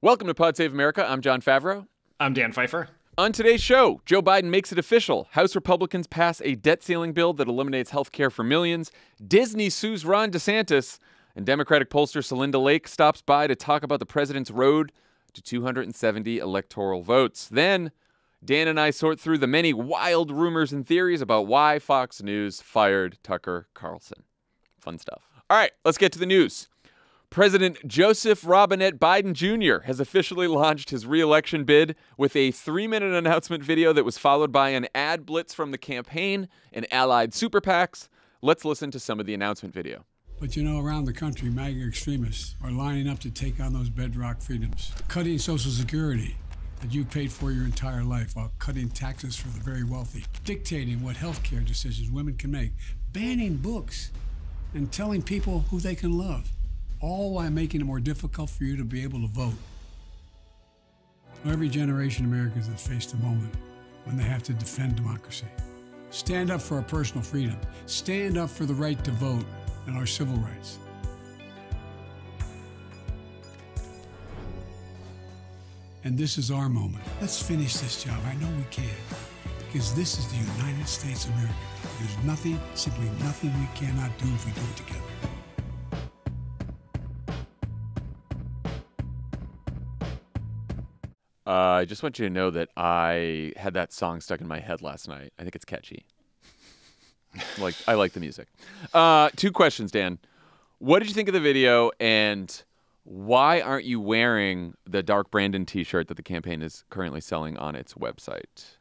Welcome to Pod Save America. I'm Jon Favreau. I'm Dan Pfeiffer. On today's show, Joe Biden makes it official. House Republicans pass a debt ceiling bill that eliminates health care for millions. Disney sues Ron DeSantis. And Democratic pollster Celinda Lake stops by to talk about the president's road to 270 electoral votes. Then, Dan and I sort through the many wild rumors and theories about why Fox News fired Tucker Carlson. Fun stuff. All right, let's get to the news. President Joseph Robinette Biden Jr. has officially launched his reelection bid with a three minute announcement video that was followed by an ad blitz from the campaign and allied super PACs. Let's listen to some of the announcement video. But you know, around the country, MAGA extremists are lining up to take on those bedrock freedoms, cutting Social Security that you paid for your entire life while cutting taxes for the very wealthy, dictating what health care decisions women can make, banning books, and telling people who they can love all while making it more difficult for you to be able to vote. Every generation of Americans has faced a moment when they have to defend democracy. Stand up for our personal freedom. Stand up for the right to vote and our civil rights. And this is our moment. Let's finish this job. I know we can. Because this is the United States of America. There's nothing, simply nothing we cannot do if we do it together. Uh, I just want you to know that I had that song stuck in my head last night. I think it's catchy. like I like the music. Uh, two questions, Dan. What did you think of the video, and why aren't you wearing the Dark Brandon T-shirt that the campaign is currently selling on its website?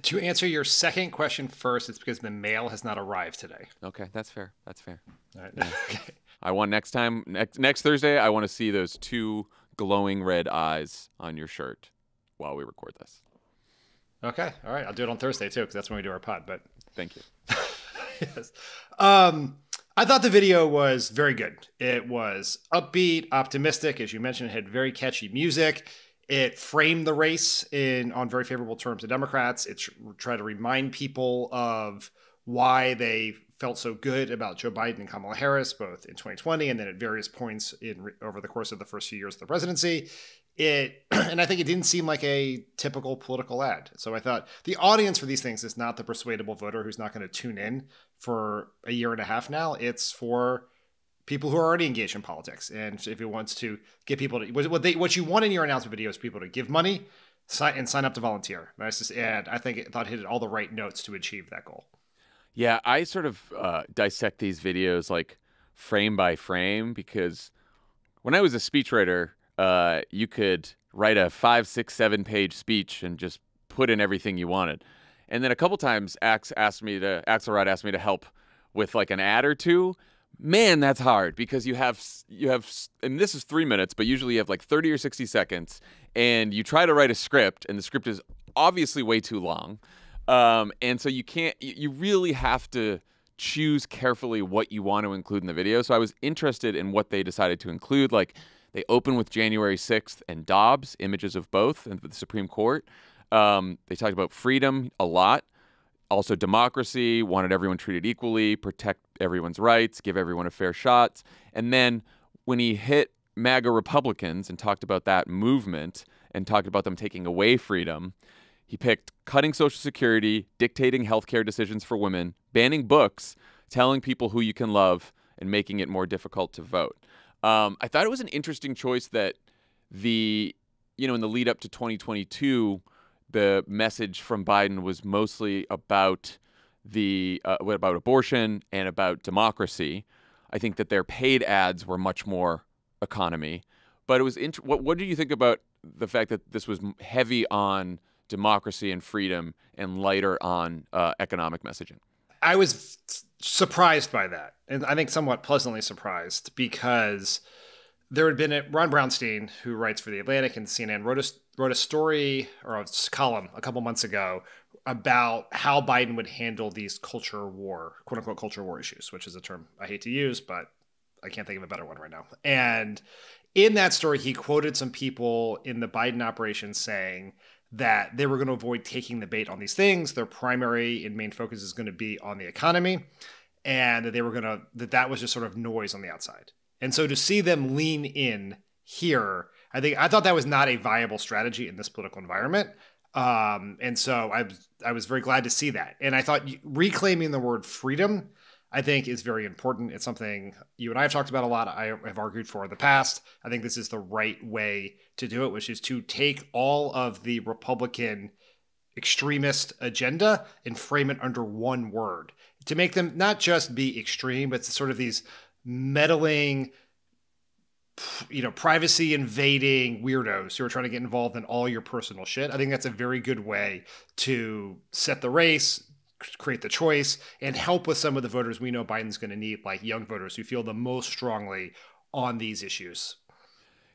To answer your second question first, it's because the mail has not arrived today. Okay, that's fair. That's fair. All right. Yeah. okay. I want next time next next Thursday. I want to see those two glowing red eyes on your shirt while we record this. Okay. All right. I'll do it on Thursday too, because that's when we do our pod. But Thank you. yes. Um, I thought the video was very good. It was upbeat, optimistic, as you mentioned. It had very catchy music. It framed the race in on very favorable terms to Democrats. It tried to remind people of why they felt so good about Joe Biden and Kamala Harris, both in 2020 and then at various points in over the course of the first few years of the presidency it and i think it didn't seem like a typical political ad. So i thought the audience for these things is not the persuadable voter who's not going to tune in for a year and a half now. It's for people who are already engaged in politics. And if it wants to get people to what they what you want in your announcement video is people to give money and sign up to volunteer. That's just ad i think it thought it hit all the right notes to achieve that goal. Yeah, I sort of uh, dissect these videos like frame by frame because when I was a speechwriter, uh, you could write a five, six, seven page speech and just put in everything you wanted. And then a couple times, Ax asked me to Axelrod asked me to help with like an ad or two. Man, that's hard because you have you have and this is three minutes, but usually you have like thirty or sixty seconds, and you try to write a script, and the script is obviously way too long, um, and so you can't. You you really have to choose carefully what you want to include in the video. So I was interested in what they decided to include, like they open with January 6th and Dobbs, images of both, and the Supreme Court. Um, they talked about freedom a lot, also democracy, wanted everyone treated equally, protect everyone's rights, give everyone a fair shot. And then when he hit MAGA Republicans and talked about that movement and talked about them taking away freedom, he picked cutting Social Security, dictating healthcare decisions for women, banning books, telling people who you can love, and making it more difficult to vote. Um, I thought it was an interesting choice that the, you know, in the lead up to 2022, the message from Biden was mostly about the uh, about abortion and about democracy. I think that their paid ads were much more economy. But it was int- what what do you think about the fact that this was heavy on democracy and freedom and lighter on uh, economic messaging? I was surprised by that, and I think somewhat pleasantly surprised because there had been a, Ron Brownstein, who writes for the Atlantic and CNN, wrote a wrote a story or a column a couple months ago about how Biden would handle these culture war, quote unquote culture war issues, which is a term I hate to use, but I can't think of a better one right now. And in that story, he quoted some people in the Biden operation saying that they were going to avoid taking the bait on these things. Their primary and main focus is going to be on the economy, and that they were going to that that was just sort of noise on the outside. And so to see them lean in here, I think I thought that was not a viable strategy in this political environment. Um, and so I was I was very glad to see that. And I thought reclaiming the word freedom, I think, is very important. It's something you and I have talked about a lot. I have argued for in the past. I think this is the right way to do it, which is to take all of the Republican extremist agenda and frame it under one word to make them not just be extreme, but sort of these meddling you know, privacy invading weirdos who are trying to get involved in all your personal shit. I think that's a very good way to set the race, create the choice, and help with some of the voters we know Biden's going to need, like young voters who feel the most strongly on these issues.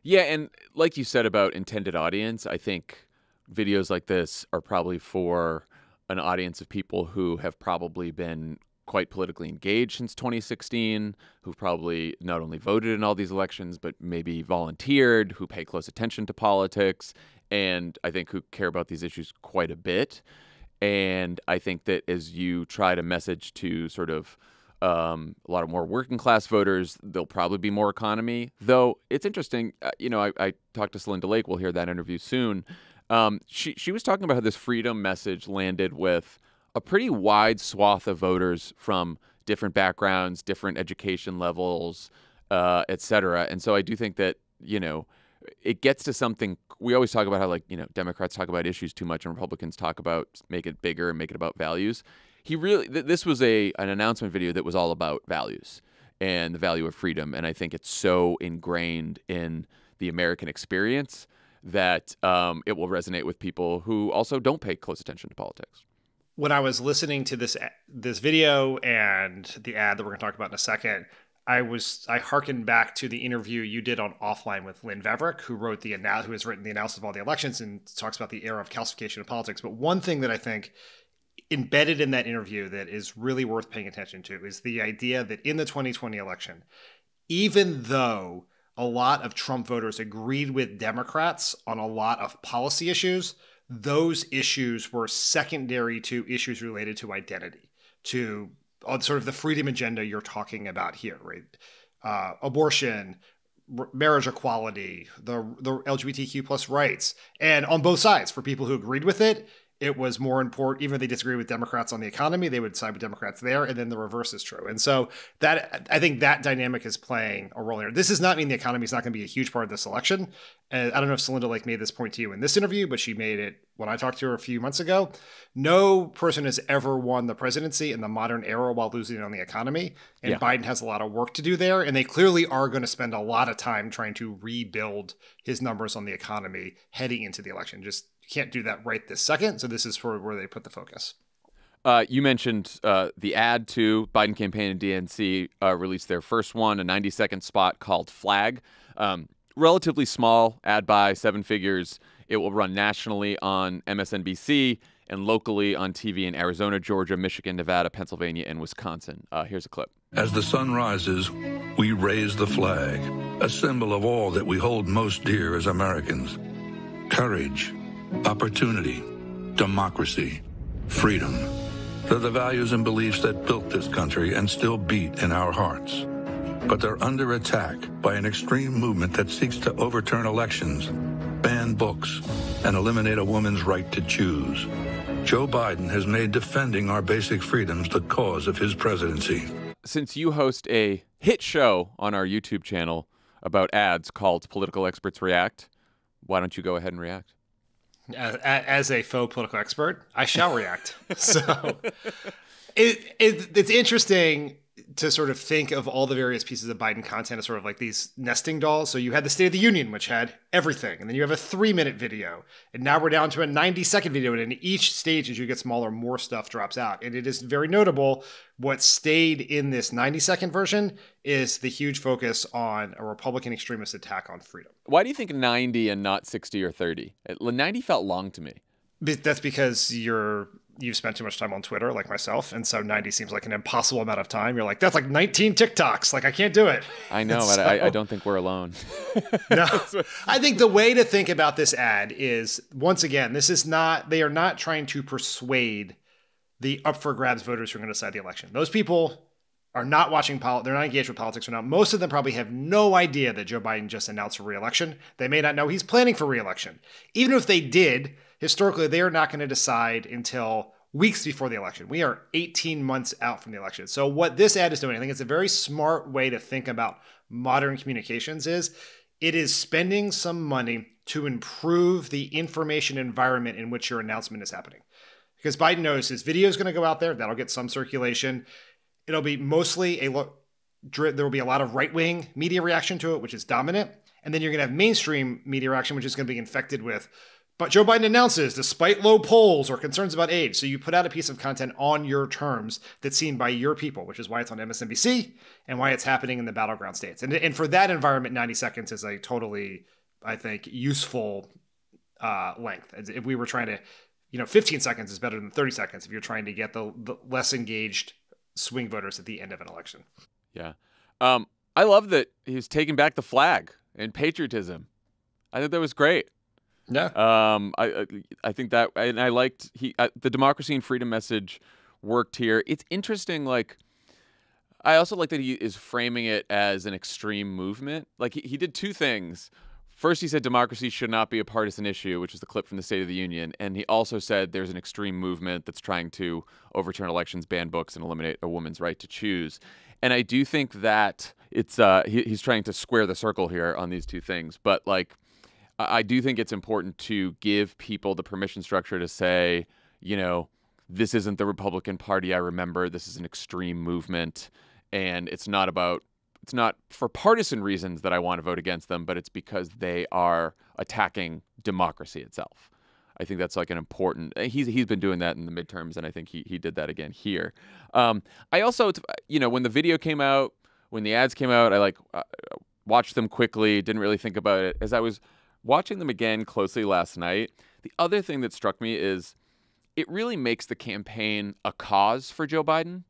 Yeah, and like you said about intended audience, I think videos like this are probably for an audience of people who have probably been quite politically engaged since 2016, who've probably not only voted in all these elections, but maybe volunteered, who pay close attention to politics, and I think who care about these issues quite a bit. And I think that as you try to message to sort of um, a lot of more working class voters, there'll probably be more economy. Though it's interesting, uh, you know, I, I talked to Celinda Lake. We'll hear that interview soon. Um, she she was talking about how this freedom message landed with a pretty wide swath of voters from different backgrounds, different education levels, uh, et cetera. And so I do think that, you know, it gets to something we always talk about how like, you know, Democrats talk about issues too much and Republicans talk about make it bigger and make it about values. He really th- this was a an announcement video that was all about values and the value of freedom and I think it's so ingrained in the American experience that um, it will resonate with people who also don't pay close attention to politics when I was listening to this this video and the ad that we're going to talk about in a second, I was I harkened back to the interview you did on offline with Lynn Vavreck, who wrote the who has written the analysis of all the elections and talks about the era of calcification of politics. But one thing that I think embedded in that interview that is really worth paying attention to is the idea that in the 2020 election, even though a lot of Trump voters agreed with Democrats on a lot of policy issues, those issues were secondary to issues related to identity, to uh, sort of the freedom agenda you're talking about here, right? Uh, abortion, r- marriage equality, the the LGBTQ plus rights, and on both sides for people who agreed with it it was more important, even if they disagree with Democrats on the economy, they would side with Democrats there. And then the reverse is true. And so that I think that dynamic is playing a role here. This does not mean the economy is not going to be a huge part of this election. And I don't know if Celinda Lake made this point to you in this interview, but she made it when I talked to her a few months ago. No person has ever won the presidency in the modern era while losing on the economy. And yeah. Biden has a lot of work to do there. And they clearly are going to spend a lot of time trying to rebuild his numbers on the economy heading into the election. Just can't do that right this second. So this is for where they put the focus. Uh, you mentioned uh, the ad to Biden campaign and DNC uh, released their first one, a 90 second spot called Flag. Um, relatively small ad buy, seven figures. It will run nationally on MSNBC and locally on TV in Arizona, Georgia, Michigan, Nevada, Pennsylvania, and Wisconsin. Uh, here's a clip. As the sun rises, we raise the flag, a symbol of all that we hold most dear as Americans courage opportunity, democracy, freedom. They're the values and beliefs that built this country and still beat in our hearts. But they're under attack by an extreme movement that seeks to overturn elections, ban books, and eliminate a woman's right to choose. Joe Biden has made defending our basic freedoms the cause of his presidency. Since you host a hit show on our YouTube channel about ads called Political Experts React, why don't you go ahead and react? As, as a faux political expert, I shall react. so it, it, it's interesting to sort of think of all the various pieces of Biden content as sort of like these nesting dolls. So you had the State of the Union, which had everything, and then you have a three minute video, and now we're down to a 90 second video. And in each stage, as you get smaller, more stuff drops out. And it is very notable what stayed in this 90 second version is the huge focus on a Republican extremist attack on freedom. Why do you think 90 and not 60 or 30? 90 felt long to me. That's because you're you've spent too much time on Twitter, like myself, and so 90 seems like an impossible amount of time. You're like, that's like 19 TikToks. Like, I can't do it. I know, but so, I, I, don't think we're alone. no, I think the way to think about this ad is once again, this is not, they are not trying to persuade the up for grabs voters who are going to decide the election. Those people are not watching politics, they're not engaged with politics or not. Most of them probably have no idea that Joe Biden just announced a reelection. They may not know he's planning for reelection. Even if they did, historically, they are not going to decide until weeks before the election. We are 18 months out from the election. So what this ad is doing, I think it's a very smart way to think about modern communications is it is spending some money to improve the information environment in which your announcement is happening. Because Biden knows his video is going to go out there, that'll get some circulation. It'll be mostly a lo- there will be a lot of right-wing media reaction to it, which is dominant, and then you're going to have mainstream media reaction, which is going to be infected with but Joe Biden announces, despite low polls or concerns about age, so you put out a piece of content on your terms that's seen by your people, which is why it's on MSNBC and why it's happening in the battleground states. And, and for that environment, 90 seconds is a totally, I think, useful uh, length. If we were trying to, you know, 15 seconds is better than 30 seconds if you're trying to get the, the less engaged swing voters at the end of an election. Yeah. Um, I love that he's taking back the flag and patriotism. I think that was great. Yeah. Um, I I think that and I liked he uh, the democracy and freedom message worked here. It's interesting. Like, I also like that he is framing it as an extreme movement. Like he, he did two things. First, he said democracy should not be a partisan issue, which is the clip from the State of the Union. And he also said there's an extreme movement that's trying to overturn elections, ban books, and eliminate a woman's right to choose. And I do think that it's uh, he, he's trying to square the circle here on these two things. But like, I do think it's important to give people the permission structure to say, you know, this isn't the Republican Party I remember. This is an extreme movement. And it's not about, it's not for partisan reasons that I want to vote against them, but it's because they are attacking democracy itself. I think that's like an important. Eh, he's he's been doing that in the midterms, and I think he he did that again here. Um, I also, you know, when the video came out, when the ads came out, I like uh, watched them quickly. Didn't really think about it as I was watching them again closely last night, the other thing that struck me is it really makes the campaign a cause for Joe Biden.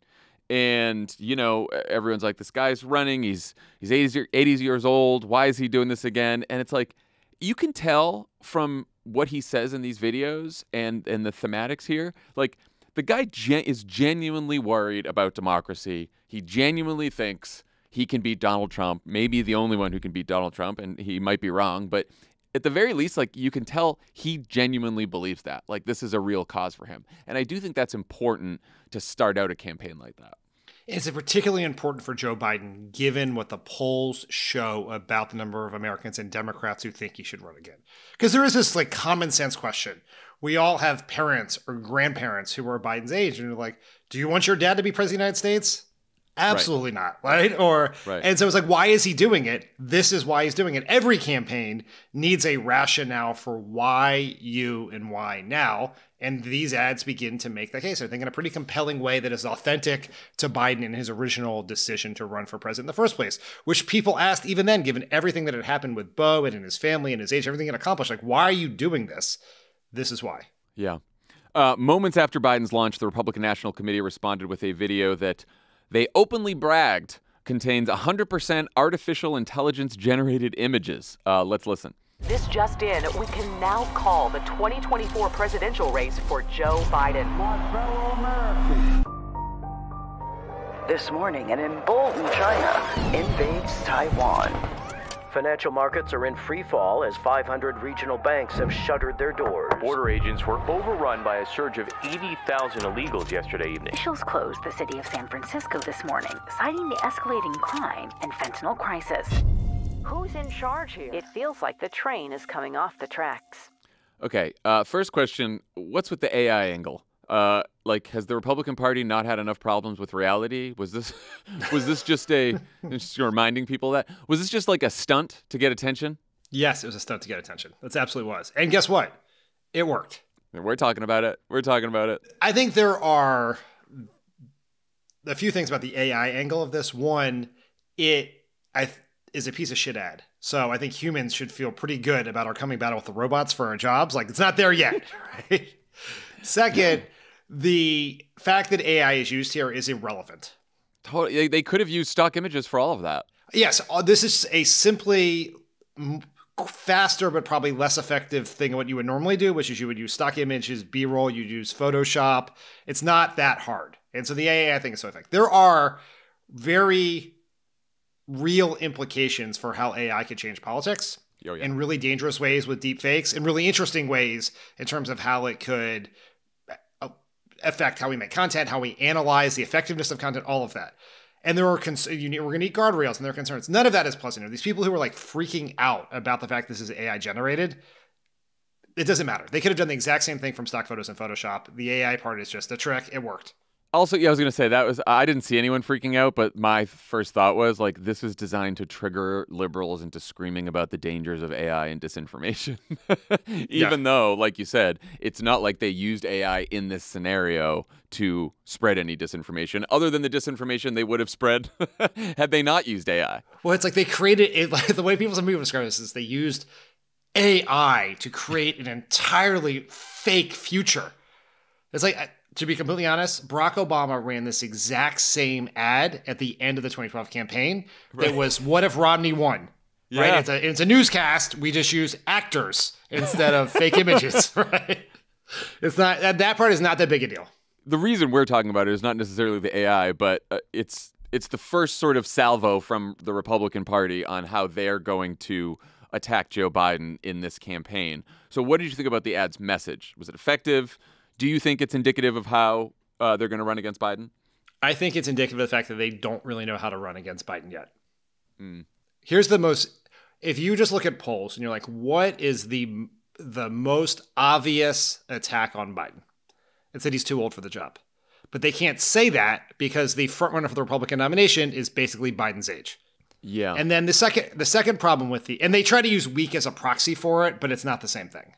And you know, everyone's like, "This guy's running. He's he's 80, 80 years old. Why is he doing this again?" And it's like, you can tell from what he says in these videos and and the thematics here, like the guy gen- is genuinely worried about democracy. He genuinely thinks he can beat Donald Trump, maybe the only one who can beat Donald Trump, and he might be wrong, but at the very least, like you can tell he genuinely believes that. Like this is a real cause for him. And I do think that's important to start out a campaign like that. Is it particularly important for Joe Biden given what the polls show about the number of Americans and Democrats who think he should run again? Because there is this like common sense question. We all have parents or grandparents who are Biden's age and they're like, do you want your dad to be president of the United States? Absolutely right. not, right? Or right. and so it's like, why is he doing it? This is why he's doing it. Every campaign needs a rationale for why you and why now. And these ads begin to make that case. I think in a pretty compelling way that is authentic to Biden and his original decision to run for president in the first place, which people asked even then, given everything that had happened with Beau and in his family and his age, everything he accomplished, like, why are you doing this? This is why. Yeah. Uh, moments after Biden's launch, the Republican National Committee responded with a video that they openly bragged contains 100% artificial intelligence generated images. Uh, let's listen. This just in, we can now call the 2024 presidential race for Joe Biden. This morning, an emboldened China invades Taiwan. Financial markets are in free fall as 500 regional banks have shuttered their doors. Border agents were overrun by a surge of 80,000 illegals yesterday evening. Officials closed the city of San Francisco this morning, citing the escalating crime and fentanyl crisis. Who's in charge here? It feels like the train is coming off the tracks. Okay, uh, first question What's with the AI angle? Uh, like, has the Republican Party not had enough problems with reality? Was this was this just a just reminding people that was this just like a stunt to get attention? Yes, it was a stunt to get attention. That's absolutely was. And guess what? It worked. We're talking about it. We're talking about it. I think there are a few things about the AI angle of this. One, it I is a piece of shit ad. So I think humans should feel pretty good about our coming battle with the robots for our jobs. Like it's not there yet, right? Second, the fact that AI is used here is irrelevant. Totally. They could have used stock images for all of that. Yes, uh, this is a simply faster but probably less effective thing of what you would normally do, which is you would use stock images, B-roll, you'd use Photoshop. It's not that hard. And so the AI I think is so effective. There are very real implications for how AI could change politics Oh, yeah. in really dangerous ways with deep fakes, in really interesting ways in terms of how it could affect how we make content, how we analyze the effectiveness of content, all of that. And there are cons- need, we're going to need guardrails, and there are concerns. None of that is pleasant. These people who are like freaking out about the fact this is AI generated, it doesn't matter. They could have done the exact same thing from stock photos in Photoshop. The AI part is just a trick. It worked. Also, yeah, I was gonna say that was I didn't see anyone freaking out, but my first thought was like this is designed to trigger liberals into screaming about the dangers of AI and disinformation. Even though, like you said, it's not like they used AI in this scenario to spread any disinformation, other than the disinformation they would have spread had they not used AI. Well, it's like they created it. Like the way people some people describe this is they used AI to create an entirely fake future. It's like, to be completely honest, Barack Obama ran this exact same ad at the end of the 2012 campaign. That was, "What if Romney won?" Right? It's a it's a newscast. We just use actors instead of fake images. Right? It's not that that part is not that big a deal. the reason we're talking about it is not necessarily the AI, but uh, it's it's the first sort of salvo from the Republican Party on how they're going to attack Joe Biden in this campaign. So, what did you think about the ad's message? Was it effective? Do you think it's indicative of how uh, they're going to run against Biden? I think it's indicative of the fact that they don't really know how to run against Biden yet. Mm. Here's the most if you just look at polls and you're like, what is the the most obvious attack on Biden? It's that he's too old for the job. But they can't say that because the front runner for the Republican nomination is basically Biden's age. Yeah. And then the second the second problem with the and they try to use weak as a proxy for it, but it's not the same thing.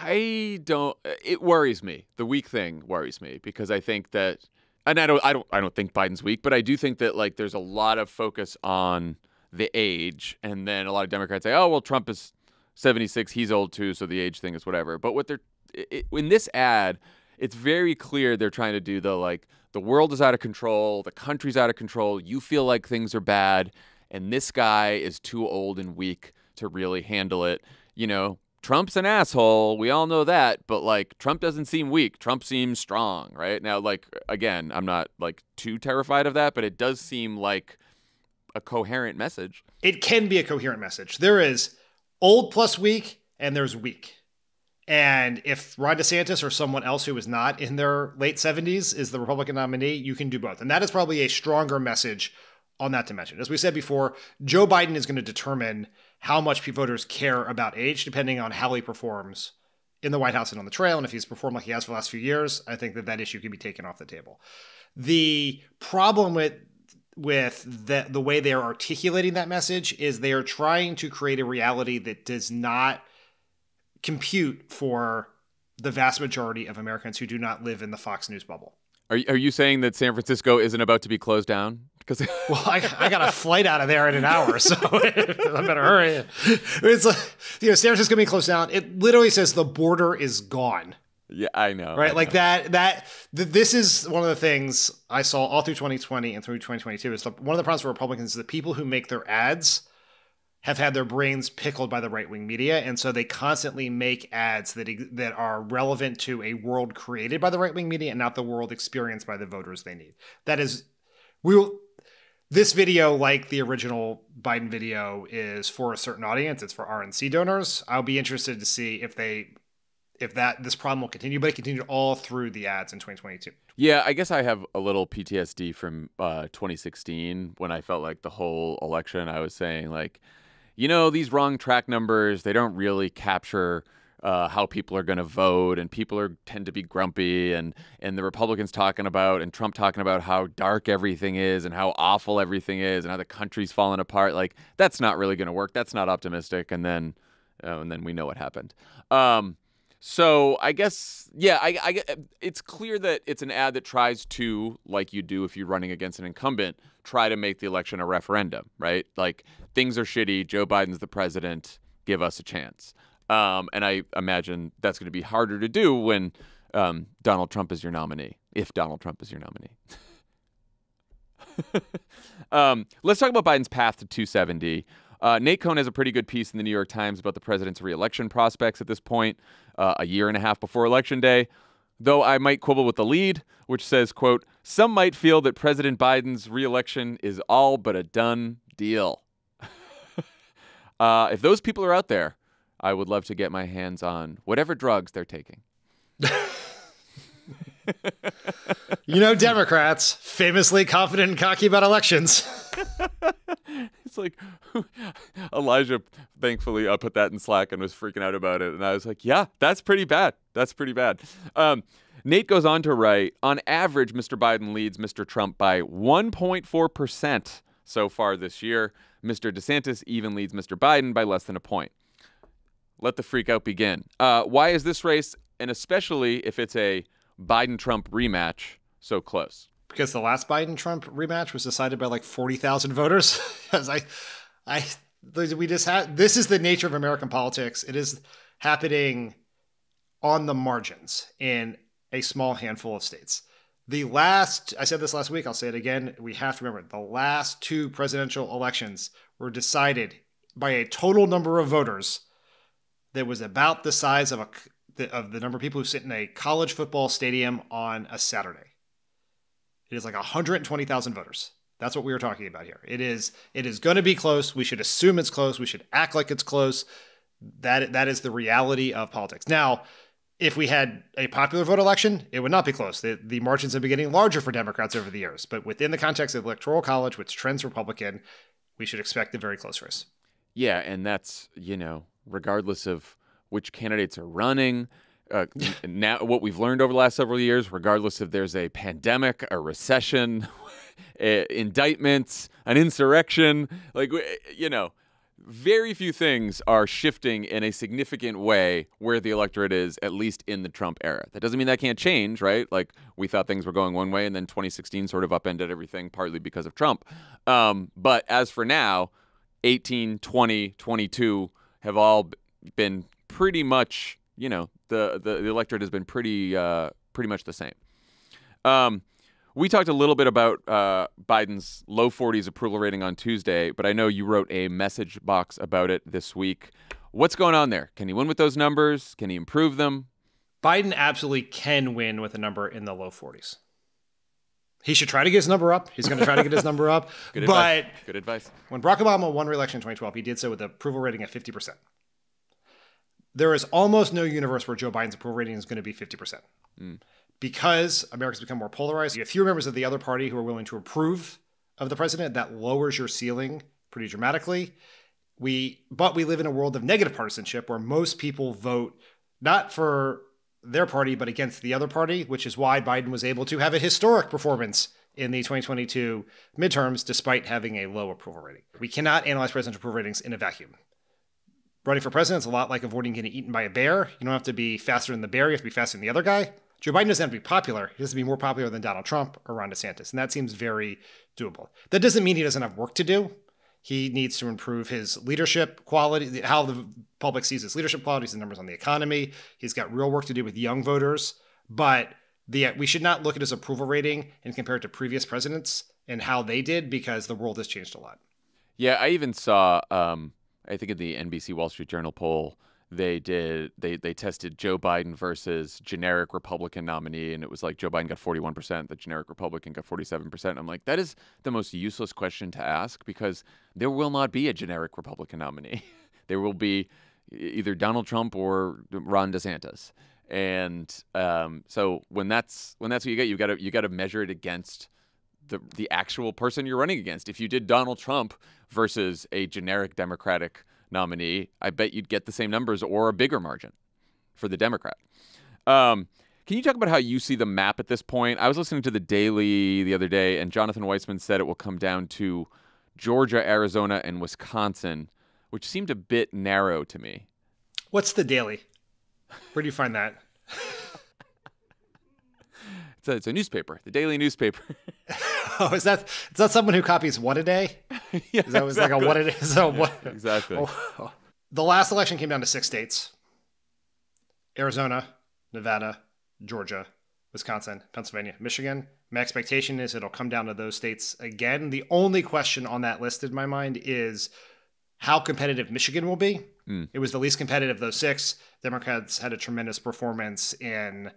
I don't. Uh, it worries me. The weak thing worries me because I think that, and I don't, I don't, I don't think Biden's weak, but I do think that like there's a lot of focus on the age, and then a lot of Democrats say, oh well, Trump is 76, he's old too, so the age thing is whatever. But what they're it, in this ad, it's very clear they're trying to do the like the world is out of control, the country's out of control, you feel like things are bad, and this guy is too old and weak to really handle it. You know, Trump's an asshole. We all know that, but like Trump doesn't seem weak. Trump seems strong, right? Now like again, I'm not like too terrified of that, but it does seem like a coherent message. It can be a coherent message. There is old plus weak, and there's weak. And if Ron DeSantis or someone else who is not in their late 70s is the Republican nominee, you can do both. And that is probably a stronger message on that dimension. As we said before, Joe Biden is going to determine how much voters care about age, depending on how he performs in the White House and on the trail. And if he's performed like he has for the last few years, I think that that issue can be taken off the table. The problem with with the the way they are articulating that message is they are trying to create a reality that does not compute for the vast majority of Americans who do not live in the Fox News bubble. Are are you saying that San Francisco isn't about to be closed down? Because well, I, I got a flight out of there in an hour, so I better hurry. It's like you know, San Francisco being closed down. It literally says the border is gone. Yeah, I know. Right, I like know. that. That th- this is one of the things I saw all through 2020 and through 2022. Is the, one of the problems for Republicans is the people who make their ads have had their brains pickled by the right wing media, and so they constantly make ads that that are relevant to a world created by the right wing media and not the world experienced by the voters they need. That is, we will. This video, like the original Biden video, is for a certain audience. It's for RNC donors. I'll be interested to see if they if that this problem will continue, but it continued all through the ads in 2022. Yeah, I guess I have a little PTSD from uh, 2016 when I felt like the whole election I was saying like, you know, these wrong track numbers they don't really capture uh, how people are going to vote, and people are tend to be grumpy, and and the Republicans talking about and Trump talking about how dark everything is and how awful everything is and how the country's falling apart. Like that's not really going to work. That's not optimistic. And then, uh, and then we know what happened. Um, so I guess yeah, I, I it's clear that it's an ad that tries to, like you do if you're running against an incumbent, try to make the election a referendum, right? Like things are shitty. Joe Biden's the president. Give us a chance. Um, and I imagine that's going to be harder to do when um, Donald Trump is your nominee, if Donald Trump is your nominee. um, let's talk about Biden's path to 270. Uh, Nate Cohn has a pretty good piece in the New York Times about the president's reelection prospects at this point, uh, a year and a half before election day. Though I might quibble with the lead, which says, quote, Some might feel that President Biden's reelection is all but a done deal. uh, if those people are out there, I would love to get my hands on whatever drugs they're taking. you know, Democrats famously confident and cocky about elections. it's like Elijah, thankfully, I put that in Slack and was freaking out about it. And I was like, yeah, that's pretty bad. That's pretty bad. Um, Nate goes on to write on average, Mr. Biden leads Mr. Trump by 1.4% so far this year. Mr. DeSantis even leads Mr. Biden by less than a point. Let the freak out begin. Uh, why is this race, and especially if it's a Biden Trump rematch, so close? Because the last Biden Trump rematch was decided by like 40,000 voters. As I, I, we just had this is the nature of American politics. It is happening on the margins in a small handful of states. The last, I said this last week, I'll say it again. We have to remember the last two presidential elections were decided by a total number of voters that was about the size of a of the number of people who sit in a college football stadium on a Saturday. It is like 120,000 voters. That's what we were talking about here. It is it is going to be close. We should assume it's close. We should act like it's close. That that is the reality of politics. Now, if we had a popular vote election, it would not be close. The, the margins have been getting larger for Democrats over the years. But within the context of the Electoral College, which trends Republican, we should expect a very close race. Yeah, and that's, you know, regardless of which candidates are running. Uh, now, what we've learned over the last several years, regardless if there's a pandemic, a recession, indictments, an insurrection, like you know, very few things are shifting in a significant way where the electorate is, at least in the Trump era. That doesn't mean that can't change, right? Like we thought things were going one way, and then 2016 sort of upended everything, partly because of Trump. Um, but as for now, 18, 20, 22 have all been pretty much, you know, the the, the electorate has been pretty uh, pretty much the same. Um, we talked a little bit about uh, Biden's low 40s approval rating on Tuesday, but I know you wrote a message box about it this week. What's going on there? Can he win with those numbers? Can he improve them? Biden absolutely can win with a number in the low 40s. He should try to get his number up. He's going to try to get his number up. Good but advice. Good advice. When Barack Obama won re-election in 2012, he did so with an approval rating of 50%. There is almost no universe where Joe Biden's approval rating is going to be 50%. Mm because America's become more polarized, you have fewer members of the other party who are willing to approve of the president. That lowers your ceiling pretty dramatically. We, but we live in a world of negative partisanship where most people vote not for their party but against the other party, which is why Biden was able to have a historic performance in the 2022 midterms despite having a low approval rating. We cannot analyze presidential approval ratings in a vacuum. Running for president is a lot like avoiding getting eaten by a bear. You don't have to be faster than the bear, you have to be faster than the other guy. Joe Biden doesn't have to be popular. He has to be more popular than Donald Trump or Ron DeSantis. And that seems very doable. That doesn't mean he doesn't have work to do. He needs to improve his leadership quality, how the public sees his leadership qualities and numbers on the economy. He's got real work to do with young voters. But the we should not look at his approval rating and compare it to previous presidents and how they did because the world has changed a lot. Yeah, I even saw, um, I think in the NBC Wall Street Journal poll, they did they they tested Joe Biden versus generic Republican nominee, and it was like Joe Biden got 41 percent, the generic Republican got 47 percent. I'm like, that is the most useless question to ask because there will not be a generic Republican nominee. there will be either Donald Trump or Ron DeSantis, and um, so when that's when that's what you get, you got to you got to measure it against the the actual person you're running against. If you did Donald Trump versus a generic Democratic nominee, I bet you'd get the same numbers or a bigger margin for the Democrat. Um, can you talk about how you see the map at this point? I was listening to the Daily the other day, and Jonathan Weisman said it will come down to Georgia, Arizona, and Wisconsin, which seemed a bit narrow to me. What's the Daily? Where do you find that? it's, a, it's a newspaper, the Daily newspaper. oh, is that is that someone who copies one a day? yeah, is that exactly. like a one a day? So yeah, exactly. Oh, the last election came down to six states: Arizona, Nevada, Georgia, Wisconsin, Pennsylvania, Michigan. My expectation is it'll come down to those states again. The only question on that list in my mind is how competitive Michigan will be. Mm. It was the least competitive of those six. Democrats had a tremendous performance in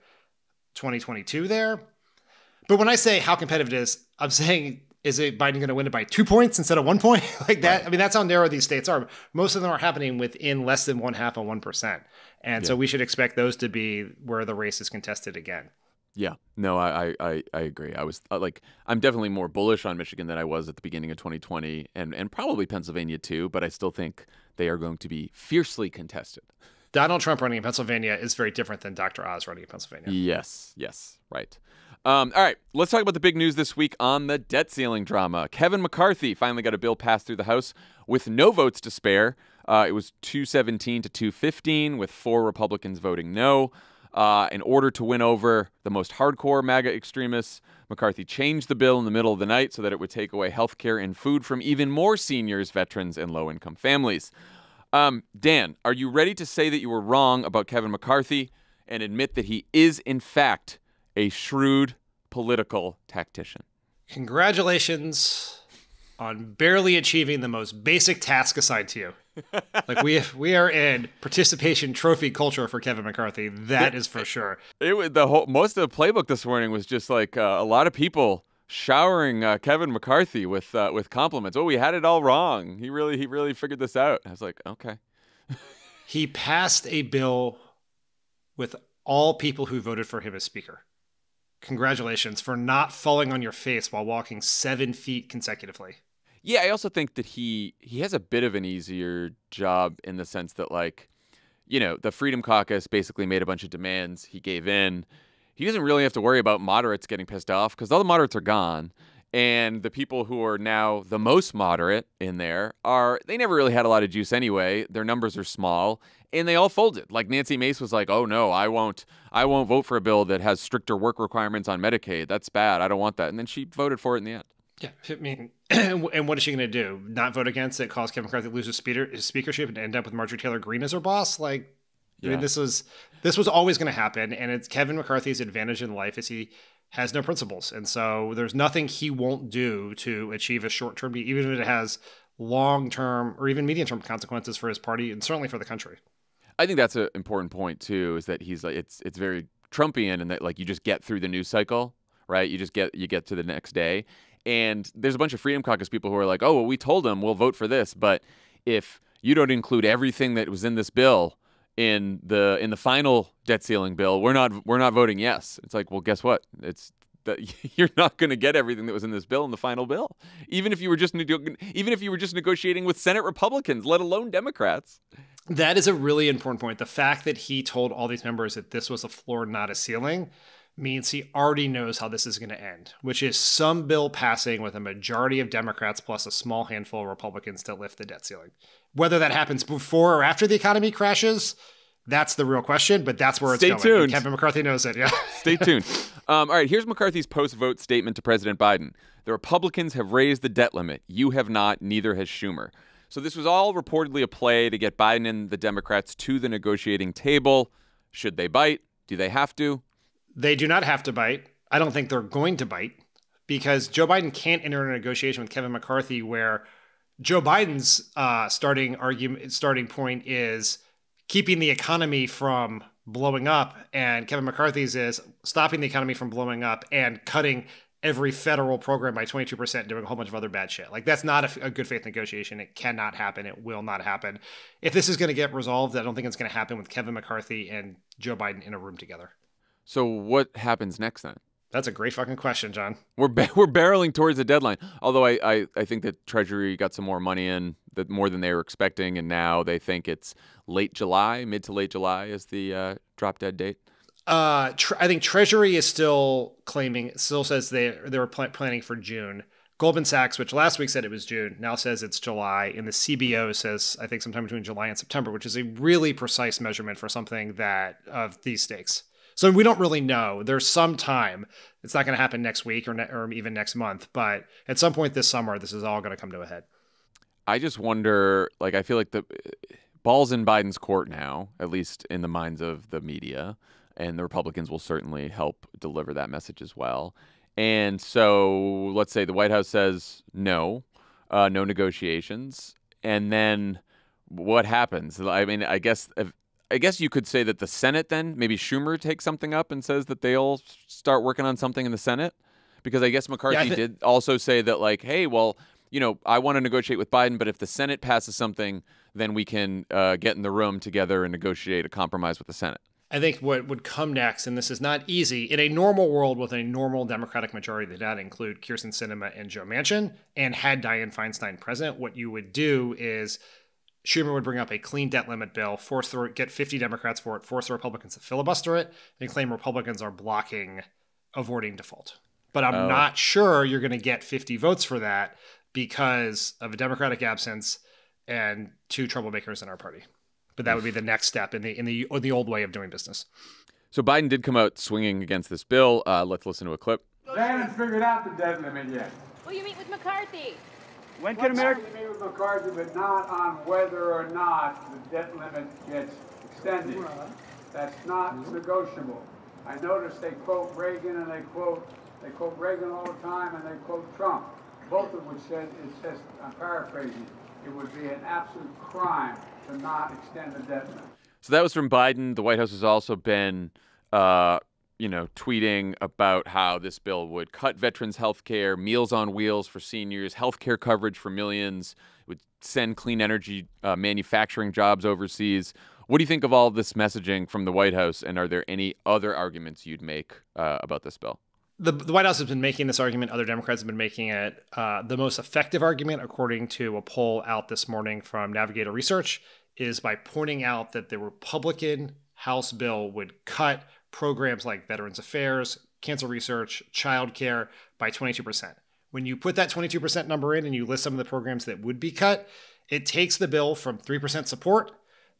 2022 there. But when I say how competitive it is, I'm saying is it Biden going to win it by two points instead of one point? like that. Right. I mean, that's how narrow these states are. Most of them are happening within less than one half of one percent, and yeah. so we should expect those to be where the race is contested again. Yeah, no, I, I, I agree. I was uh, like, I'm definitely more bullish on Michigan than I was at the beginning of 2020, and and probably Pennsylvania too. But I still think they are going to be fiercely contested. Donald Trump running in Pennsylvania is very different than Dr. Oz running in Pennsylvania. Yes, yes, right. Um, all right, let's talk about the big news this week on the debt ceiling drama. Kevin McCarthy finally got a bill passed through the House with no votes to spare. Uh, it was 217 to 215, with four Republicans voting no. Uh, in order to win over the most hardcore MAGA extremists, McCarthy changed the bill in the middle of the night so that it would take away health care and food from even more seniors, veterans, and low income families. Um, Dan, are you ready to say that you were wrong about Kevin McCarthy and admit that he is, in fact, a shrewd political tactician. Congratulations on barely achieving the most basic task assigned to you. like we we are in participation trophy culture for Kevin McCarthy. That is for sure. It was the whole most of the playbook this morning was just like uh, a lot of people showering uh, Kevin McCarthy with uh, with compliments. Oh, we had it all wrong. He really he really figured this out. I was like, okay. he passed a bill with all people who voted for him as speaker congratulations for not falling on your face while walking seven feet consecutively. Yeah, I also think that he he has a bit of an easier job in the sense that like, you know, the Freedom Caucus basically made a bunch of demands. He gave in. He doesn't really have to worry about moderates getting pissed off because all the moderates are gone. And the people who are now the most moderate in there are, they never really had a lot of juice anyway. Their numbers are small and they all folded. Like Nancy Mace was like, "Oh no, I won't I won't vote for a bill that has stricter work requirements on Medicaid. That's bad. I don't want that." And then she voted for it in the end. Yeah, I mean, and what is she going to do? Not vote against it? Cause Kevin McCarthy lose his, his speakership and end up with Marjorie Taylor Greene as her boss? Like, yeah. I mean, this was this was always going to happen, and it's Kevin McCarthy's advantage in life is he has no principles, and so there's nothing he won't do to achieve a short term, even if it has long term or even medium term consequences for his party and certainly for the country. I think that's an important point too. Is that he's like it's it's very Trumpian and that like you just get through the news cycle, right? You just get you get to the next day, and there's a bunch of Freedom Caucus people who are like, oh, well, we told them we'll vote for this, but if you don't include everything that was in this bill in the in the final debt ceiling bill, we're not we're not voting yes. It's like, well, guess what? It's that you're not going to get everything that was in this bill in the final bill, even if you were just even if you were just negotiating with Senate Republicans, let alone Democrats. That is a really important point. The fact that he told all these members that this was a floor, not a ceiling, means he already knows how this is going to end, which is some bill passing with a majority of Democrats plus a small handful of Republicans to lift the debt ceiling. Whether that happens before or after the economy crashes, that's the real question, but that's where it's Stay going. Tuned. Kevin McCarthy knows it. Yeah. Stay tuned. Um, all right, here's McCarthy's post vote statement to President Biden. The Republicans have raised the debt limit. You have not, neither has Schumer. So this was all reportedly a play to get Biden and the Democrats to the negotiating table. Should they bite? Do they have to? They do not have to bite. I don't think they're going to bite because Joe Biden can't enter a negotiation with Kevin McCarthy where Joe Biden's uh, starting argument, starting point is keeping the economy from blowing up, and Kevin McCarthy's is stopping the economy from blowing up and cutting every federal program by 22% doing a whole bunch of other bad shit. Like that's not a, a good faith negotiation. It cannot happen. It will not happen. If this is going to get resolved, I don't think it's going to happen with Kevin McCarthy and Joe Biden in a room together. So what happens next then? That's a great fucking question, Jon. We're ba- we're barreling towards the deadline. Although I, I, I think that Treasury got some more money in that more than they were expecting, and now they think it's late July, mid to late July is the uh, drop dead date. Uh, tr- I think Treasury is still claiming, still says they they were pl- planning for June. Goldman Sachs, which last week said it was June, now says it's July, and the CBO says I think sometime between July and September, which is a really precise measurement for something that of these stakes. So we don't really know. There's some time. It's not going to happen next week or ne- or even next month, but at some point this summer, this is all going to come to a head. I just wonder. Like, I feel like the ball's in Biden's court now, at least in the minds of the media and the Republicans will certainly help deliver that message as well. And so let's say the White House says no, uh, no negotiations, and then what happens? I mean, I guess if, I guess you could say that the Senate then maybe Schumer takes something up and says that they'll start working on something in the Senate. Because I guess McCarthy thi- did also say that, like, hey, well, you know, I want to negotiate with Biden, but if the Senate passes something, then we can uh, get in the room together and negotiate a compromise with the Senate. I think what would come next, and this is not easy, in a normal world with a normal Democratic majority that did not include Kyrsten Sinema and Joe Manchin, and had Dianne Feinstein present, what you would do is Schumer would bring up a clean debt limit bill, force the get 50 Democrats for it, force the Republicans to filibuster it, and claim Republicans are blocking avoiding default. But I'm Oh. not sure you're going to get 50 votes for that because of a Democratic absence and two troublemakers in our party. But that would be the next step in the in the or the old way of doing business. So Biden did come out swinging against this bill. Uh, let's listen to a clip. They haven't figured out the debt limit yet. Will you meet with McCarthy? When can America meet with McCarthy, but not on whether or not the debt limit gets extended? That's not negotiable. I notice they quote Reagan and they quote they quote Reagan all the time and they quote Trump, both of which said it says I'm paraphrasing. It would be an absolute crime to not extend the debt limit. So that was from Biden. The White House has also been, uh, you know, tweeting about how this bill would cut veterans' health care, meals on wheels for seniors, health care coverage for millions, would send clean energy uh, manufacturing jobs overseas. What do you think of all this messaging from the White House? And are there any other arguments you'd make uh, about this bill? the, the White House has been making this argument. Other Democrats have been making it. Uh, the most effective argument, according to a poll out this morning from Navigator Research, is by pointing out that the Republican House bill would cut programs like Veterans Affairs, cancer research, child care by 22%. When you put that 22% number in and you list some of the programs that would be cut, it takes the bill from 3% support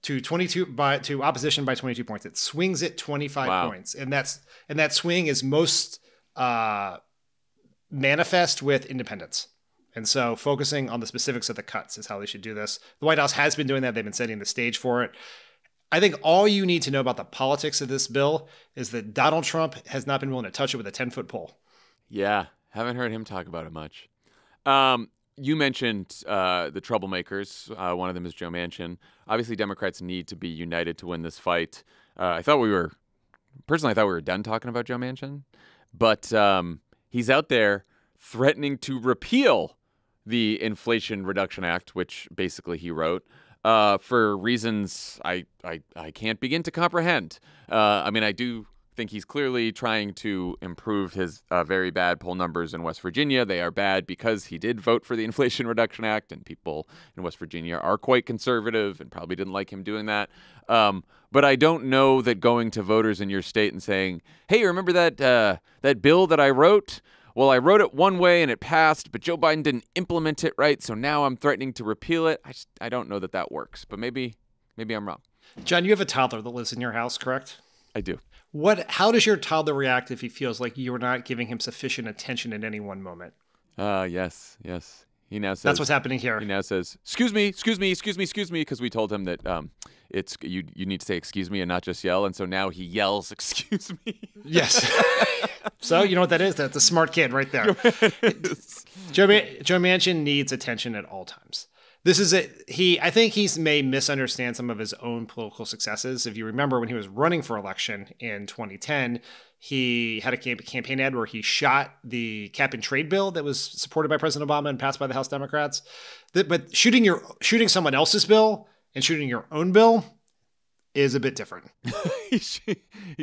to 22 by to opposition by 22 points. It swings it 25 Wow. points. And that's and that swing is most uh, manifest with independence. And so focusing on the specifics of the cuts is how they should do this. The White House has been doing that. They've been setting the stage for it. I think all you need to know about the politics of this bill is that Donald Trump has not been willing to touch it with a 10 foot pole. Yeah, haven't heard him talk about it much. Um, you mentioned uh, the troublemakers. Uh, one of them is Joe Manchin. Obviously, Democrats need to be united to win this fight. Uh, I thought we were, personally, I thought we were done talking about Joe Manchin, but um, he's out there threatening to repeal the Inflation Reduction Act, which basically he wrote. Uh, for reasons I, I I can't begin to comprehend. Uh, I mean, I do think he's clearly trying to improve his uh, very bad poll numbers in West Virginia. They are bad because he did vote for the Inflation Reduction Act, and people in West Virginia are quite conservative and probably didn't like him doing that. Um, but I don't know that going to voters in your state and saying, "Hey, remember that uh, that bill that I wrote?" Well, I wrote it one way and it passed, but Joe Biden didn't implement it right, so now I'm threatening to repeal it. I just I don't know that that works, but maybe maybe I'm wrong. Jon, you have a toddler that lives in your house, correct? I do. What? How does your toddler react if he feels like you are not giving him sufficient attention at any one moment? Uh, yes, yes. He now says That's what's happening here. He now says, "Excuse me, excuse me, excuse me, excuse me," because we told him that um, it's you you need to say "excuse me" and not just yell, and so now he yells "excuse me." Yes. so you know what that is? That's a smart kid right there. Joe, Ma- Joe Manchin needs attention at all times. This is it. He, I think he's may misunderstand some of his own political successes. If you remember when he was running for election in 2010, he had a campaign ad where he shot the cap and trade bill that was supported by President Obama and passed by the House Democrats. But shooting your shooting someone else's bill and shooting your own bill is a bit different. he's,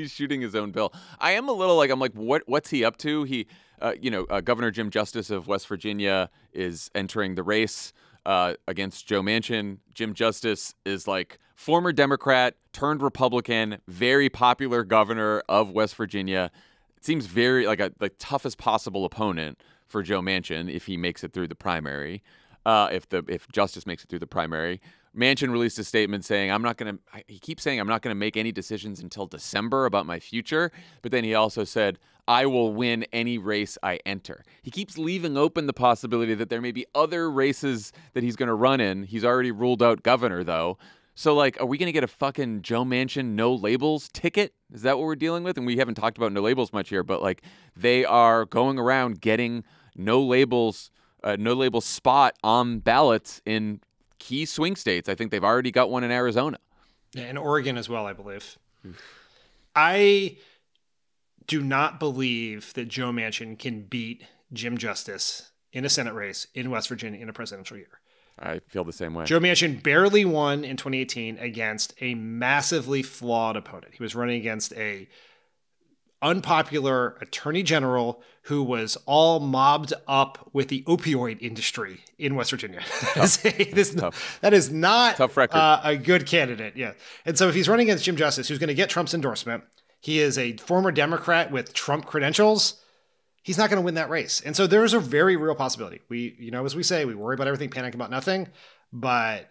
shooting his own bill. I am a little like I'm like, what what's he up to? He, uh, you know, uh, Governor Jim Justice of West Virginia is entering the race uh, against Joe Manchin. Jim Justice is like former Democrat turned Republican, very popular governor of West Virginia. It seems very like a the toughest possible opponent for Joe Manchin if he makes it through the primary. Uh, if the if Justice makes it through the primary, Manchin released a statement saying, "I'm not going to." He keeps saying, "I'm not going to make any decisions until December about my future." But then he also said, "I will win any race I enter." He keeps leaving open the possibility that there may be other races that he's going to run in. He's already ruled out governor, though. So, like, are we going to get a fucking Joe Manchin no labels ticket? Is that what we're dealing with? And we haven't talked about no labels much here, but like, they are going around getting no labels, uh, no label spot on ballots in key swing states. I think they've already got one in Arizona. Yeah, in Oregon as well, I believe. Hmm. I do not believe that Joe Manchin can beat Jim Justice in a Senate race in West Virginia in a presidential year. I feel the same way. Joe Manchin barely won in 2018 against a massively flawed opponent. He was running against a unpopular attorney general who was all mobbed up with the opioid industry in West Virginia. that, is a, this, that is not Tough record. Uh, a good candidate. Yeah. And so if he's running against Jim Justice, who's going to get Trump's endorsement, he is a former Democrat with Trump credentials. He's not going to win that race. And so there is a very real possibility. We, you know, as we say, we worry about everything, panic about nothing, but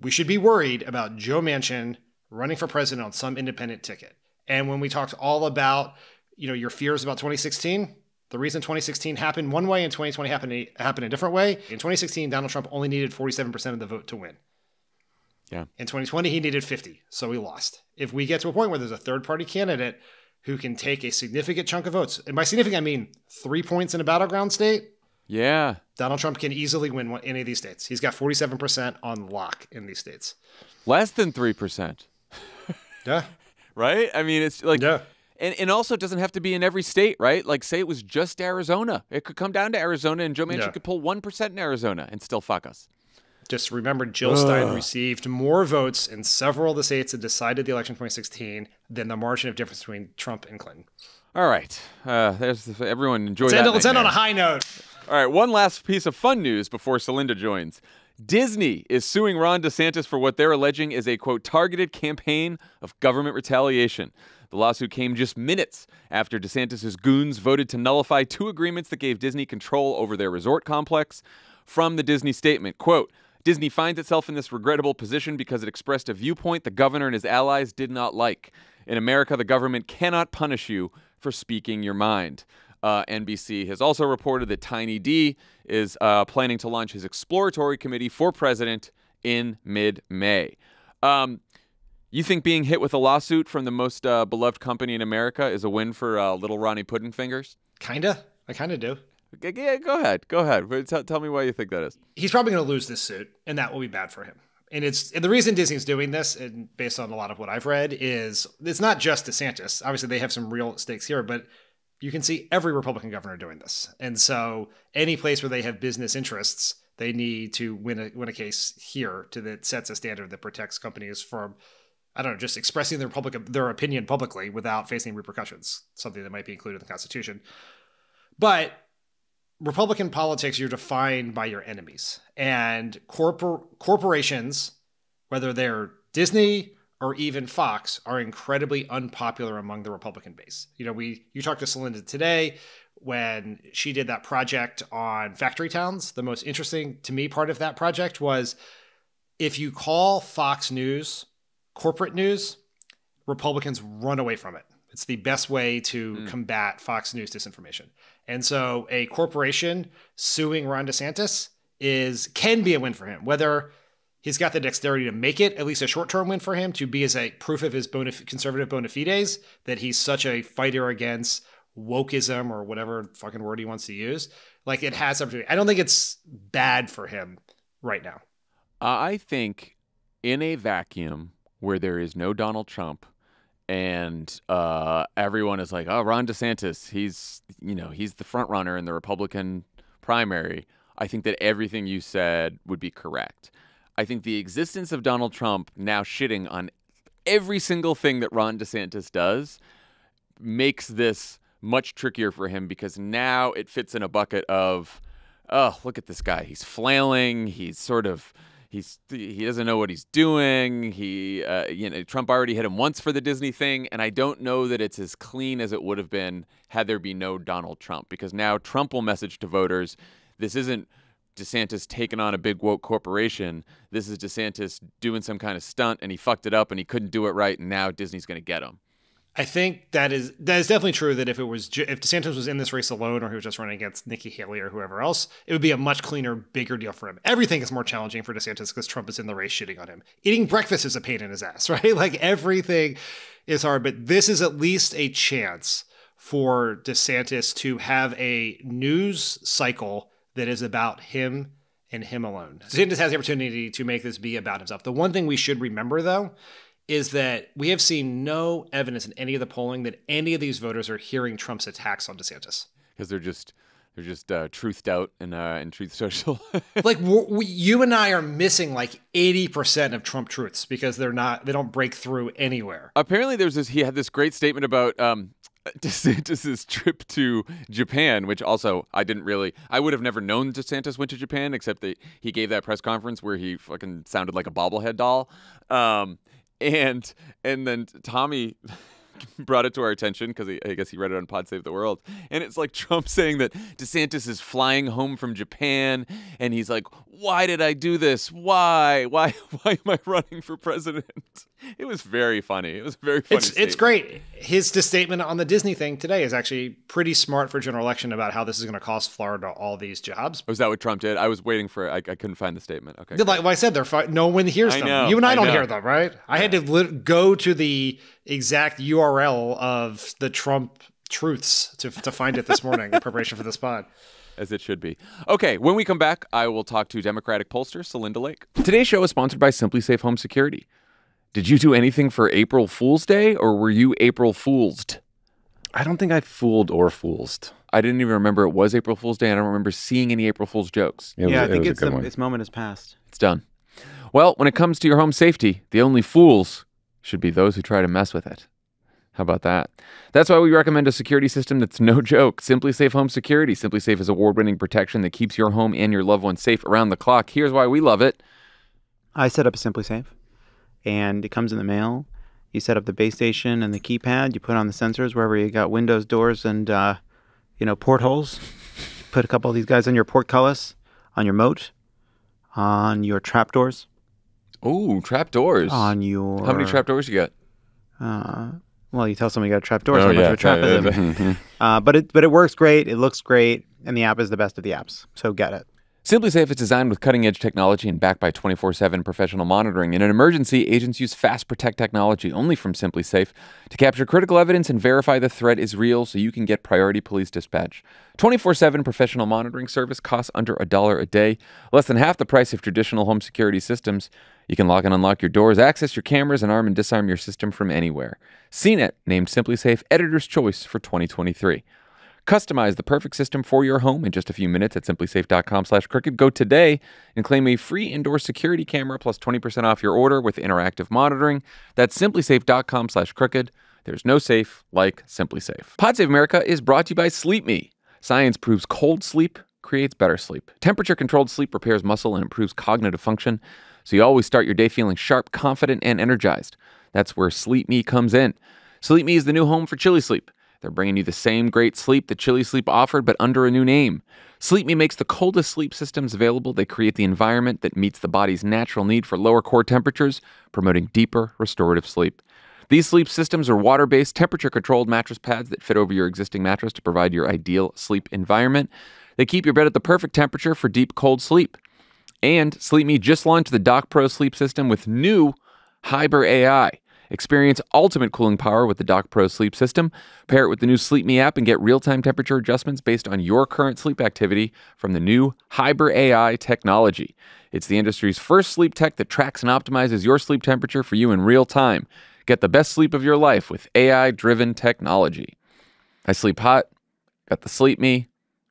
we should be worried about Joe Manchin running for president on some independent ticket. And when we talked all about, you know, your fears about 2016, the reason 2016 happened one way and 2020 happened a, happened a different way. In 2016, Donald Trump only needed 47% of the vote to win. Yeah. In 2020, he needed 50, so he lost. If we get to a point where there's a third party candidate who can take a significant chunk of votes, and by significant I mean three points in a battleground state, yeah, Donald Trump can easily win one, any of these states. He's got 47% on lock in these states. Less than three percent. yeah. Right. I mean, it's like yeah. And, and also, it doesn't have to be in every state, right? Like, say it was just Arizona. It could come down to Arizona, and Joe Manchin Yeah. could pull 1% in Arizona and still fuck us. Just remember, Jill Stein received more votes in several of the states that decided the election 2016 than the margin of difference between Trump and Clinton. All right. Uh, there's the, everyone enjoy Let's, that. end, let's end on a high note. All right, one last piece of fun news before Celinda joins. Disney is suing Ron DeSantis for what they're alleging is a quote targeted campaign of government retaliation. The lawsuit came just minutes after DeSantis' goons voted to nullify two agreements that gave Disney control over their resort complex. From the Disney statement, quote, Disney finds itself in this regrettable position because it expressed a viewpoint the governor and his allies did not like. In America, the government cannot punish you for speaking your mind. Uh, NBC has also reported that Tiny D is uh, planning to launch his exploratory committee for president in mid May. Um, you think being hit with a lawsuit from the most uh, beloved company in America is a win for uh, little Ronnie Puddingfingers? Kinda. I kind of do. Yeah, go ahead. Go ahead. Tell me why you think that is. He's probably going to lose this suit, and that will be bad for him. And it's and the reason Disney's doing this, and based on a lot of what I've read, is it's not just DeSantis. Obviously, they have some real stakes here, but you can see every Republican governor doing this. And so, any place where they have business interests, they need to win a win a case here to that sets a standard that protects companies from, I don't know, just expressing their public their opinion publicly without facing repercussions. Something that might be included in the Constitution. But Republican politics, you're defined by your enemies. And corpor- corporations, whether they're Disney or even Fox, are incredibly unpopular among the Republican base. You know, we you talked to Celinda today when she did that project on factory towns. The most interesting to me part of that project was if you call Fox News corporate news, Republicans run away from it. It's the best way to hmm. combat Fox News disinformation. And so a corporation suing Ron DeSantis is can be a win for him. Whether he's got the dexterity to make it at least a short-term win for him to be as a proof of his bona, conservative bona fides that he's such a fighter against wokeism or whatever fucking word he wants to use. Like it has opportunity. I don't think it's bad for him right now. I think in a vacuum where there is no Donald Trump and uh, everyone is like, oh, Ron DeSantis, he's, you know, he's the front runner in the Republican primary. I think that everything you said would be correct. I think the existence of Donald Trump now shitting on every single thing that Ron DeSantis does makes this much trickier for him because now it fits in a bucket of, oh, look at this guy. He's flailing. He's sort of he's he doesn't know what he's doing. He uh, you know Trump already hit him once for the Disney thing, and I don't know that it's as clean as it would have been had there be no Donald Trump because now Trump will message to voters, this isn't. DeSantis taking on a big woke corporation. This is DeSantis doing some kind of stunt and he fucked it up and he couldn't do it right and now Disney's going to get him. I think that is that is definitely true. That if it was if DeSantis was in this race alone, or he was just running against Nikki Haley or whoever else, it would be a much cleaner, bigger deal for him. Everything is more challenging for DeSantis because Trump is in the race shitting on him. Eating breakfast is a pain in his ass, right? Like everything is hard. But this is at least a chance for DeSantis to have a news cycle that is about him and him alone. DeSantis has the opportunity to make this be about himself. The one thing we should remember, though, is that we have seen no evidence in any of the polling that any of these voters are hearing Trump's attacks on DeSantis. because they're just they're just uh, truthed out in uh, in Truth Social. like we you and I are missing like 80% of Trump truths because they're not they don't break through anywhere. Apparently, there's this. He had this great statement about um, DeSantis's trip to Japan, which also I didn't really. I would have never known DeSantis went to Japan, except that he gave that press conference where he fucking sounded like a bobblehead doll. Um, and and then Tommy brought it to our attention because I guess he read it on Pod Save the World, and it's like Trump saying that DeSantis is flying home from Japan, and he's like, "Why did I do this? Why? Why? Why am I running for president?" It was very funny. It was very funny. It's it's great. His statement on the Disney thing today is actually pretty smart for general election about how this is going to cost Florida all these jobs. Oh, was that what Trump did? I was waiting for it. I, I couldn't find the statement. Okay. Like, like I said, they're fi- no one hears I them. know, you and I, I don't know. hear them, right? I had to lit- go to the exact URL of the Trump truths to, to find it this morning in preparation for this pod. As it should be. Okay, when we come back, I will talk to Democratic pollster Celinda Lake. Today's show is sponsored by SimpliSafe Home Security. Did you do anything for April Fool's Day, or were you April Foolsed? I don't think I fooled or foolsed. I didn't even remember it was April Fool's Day. I don't remember seeing any April Fool's jokes. It was- yeah, I it think was a it's the, its moment has passed. It's done. Well, when it comes to your home safety, the only fools should be those who try to mess with it. How about that? That's why we recommend a security system that's no joke. SimpliSafe Home Security. SimpliSafe is award-winning protection that keeps your home and your loved ones safe around the clock. Here's why we love it. I set up a SimpliSafe, and it comes in the mail. You set up the base station and the keypad. You put on the sensors wherever you got windows, doors, and uh, you know portholes. Put a couple of these guys on your portcullis, on your moat, on your trapdoors, Ooh, trapdoors. on your. How many trapdoors you got? Uh, well, you tell someone you got a trapdoor, Oh, so much yeah, of a trap yeah, is yeah, it? yeah. Uh, but it but it works great. It looks great, and the app is the best of the apps. So get it. SimpliSafe is designed with cutting edge technology and backed by 24 7 professional monitoring. In an emergency, agents use Fast Protect technology only from SimpliSafe to capture critical evidence and verify the threat is real so you can get priority police dispatch. 24 7 professional monitoring service costs under a dollar a day, less than half the price of traditional home security systems. You can lock and unlock your doors, access your cameras, and arm and disarm your system from anywhere. CNET named SimpliSafe Editor's Choice for 2023. Customize the perfect system for your home in just a few minutes at simplisafe.com slash crooked. Go today and claim a free indoor security camera plus 20% off your order with interactive monitoring. That's simplisafe.com slash crooked. There's no safe like SimpliSafe. Pod America is brought to you by SleepMe. Science proves cold sleep creates better sleep. Temperature controlled sleep repairs muscle and improves cognitive function, so you always start your day feeling sharp, confident, and energized. That's where Sleep Me comes in. Sleep Me is the new home for ChiliSleep. They're bringing you the same great sleep that ChiliSleep offered, but under a new name. Sleep Me makes the coldest sleep systems available. They create the environment that meets the body's natural need for lower core temperatures, promoting deeper restorative sleep. These sleep systems are water based, temperature controlled mattress pads that fit over your existing mattress to provide your ideal sleep environment. They keep your bed at the perfect temperature for deep, cold sleep. And Sleep Me just launched the Dock Pro sleep system with new Hyper AI. Experience ultimate cooling power with the Dock Pro sleep system. Pair it with the new Sleep Me app and get real time temperature adjustments based on your current sleep activity from the new Hyper AI technology. It's the industry's first sleep tech that tracks and optimizes your sleep temperature for you in real time. Get the best sleep of your life with AI driven technology. I sleep hot, got the Sleep Me.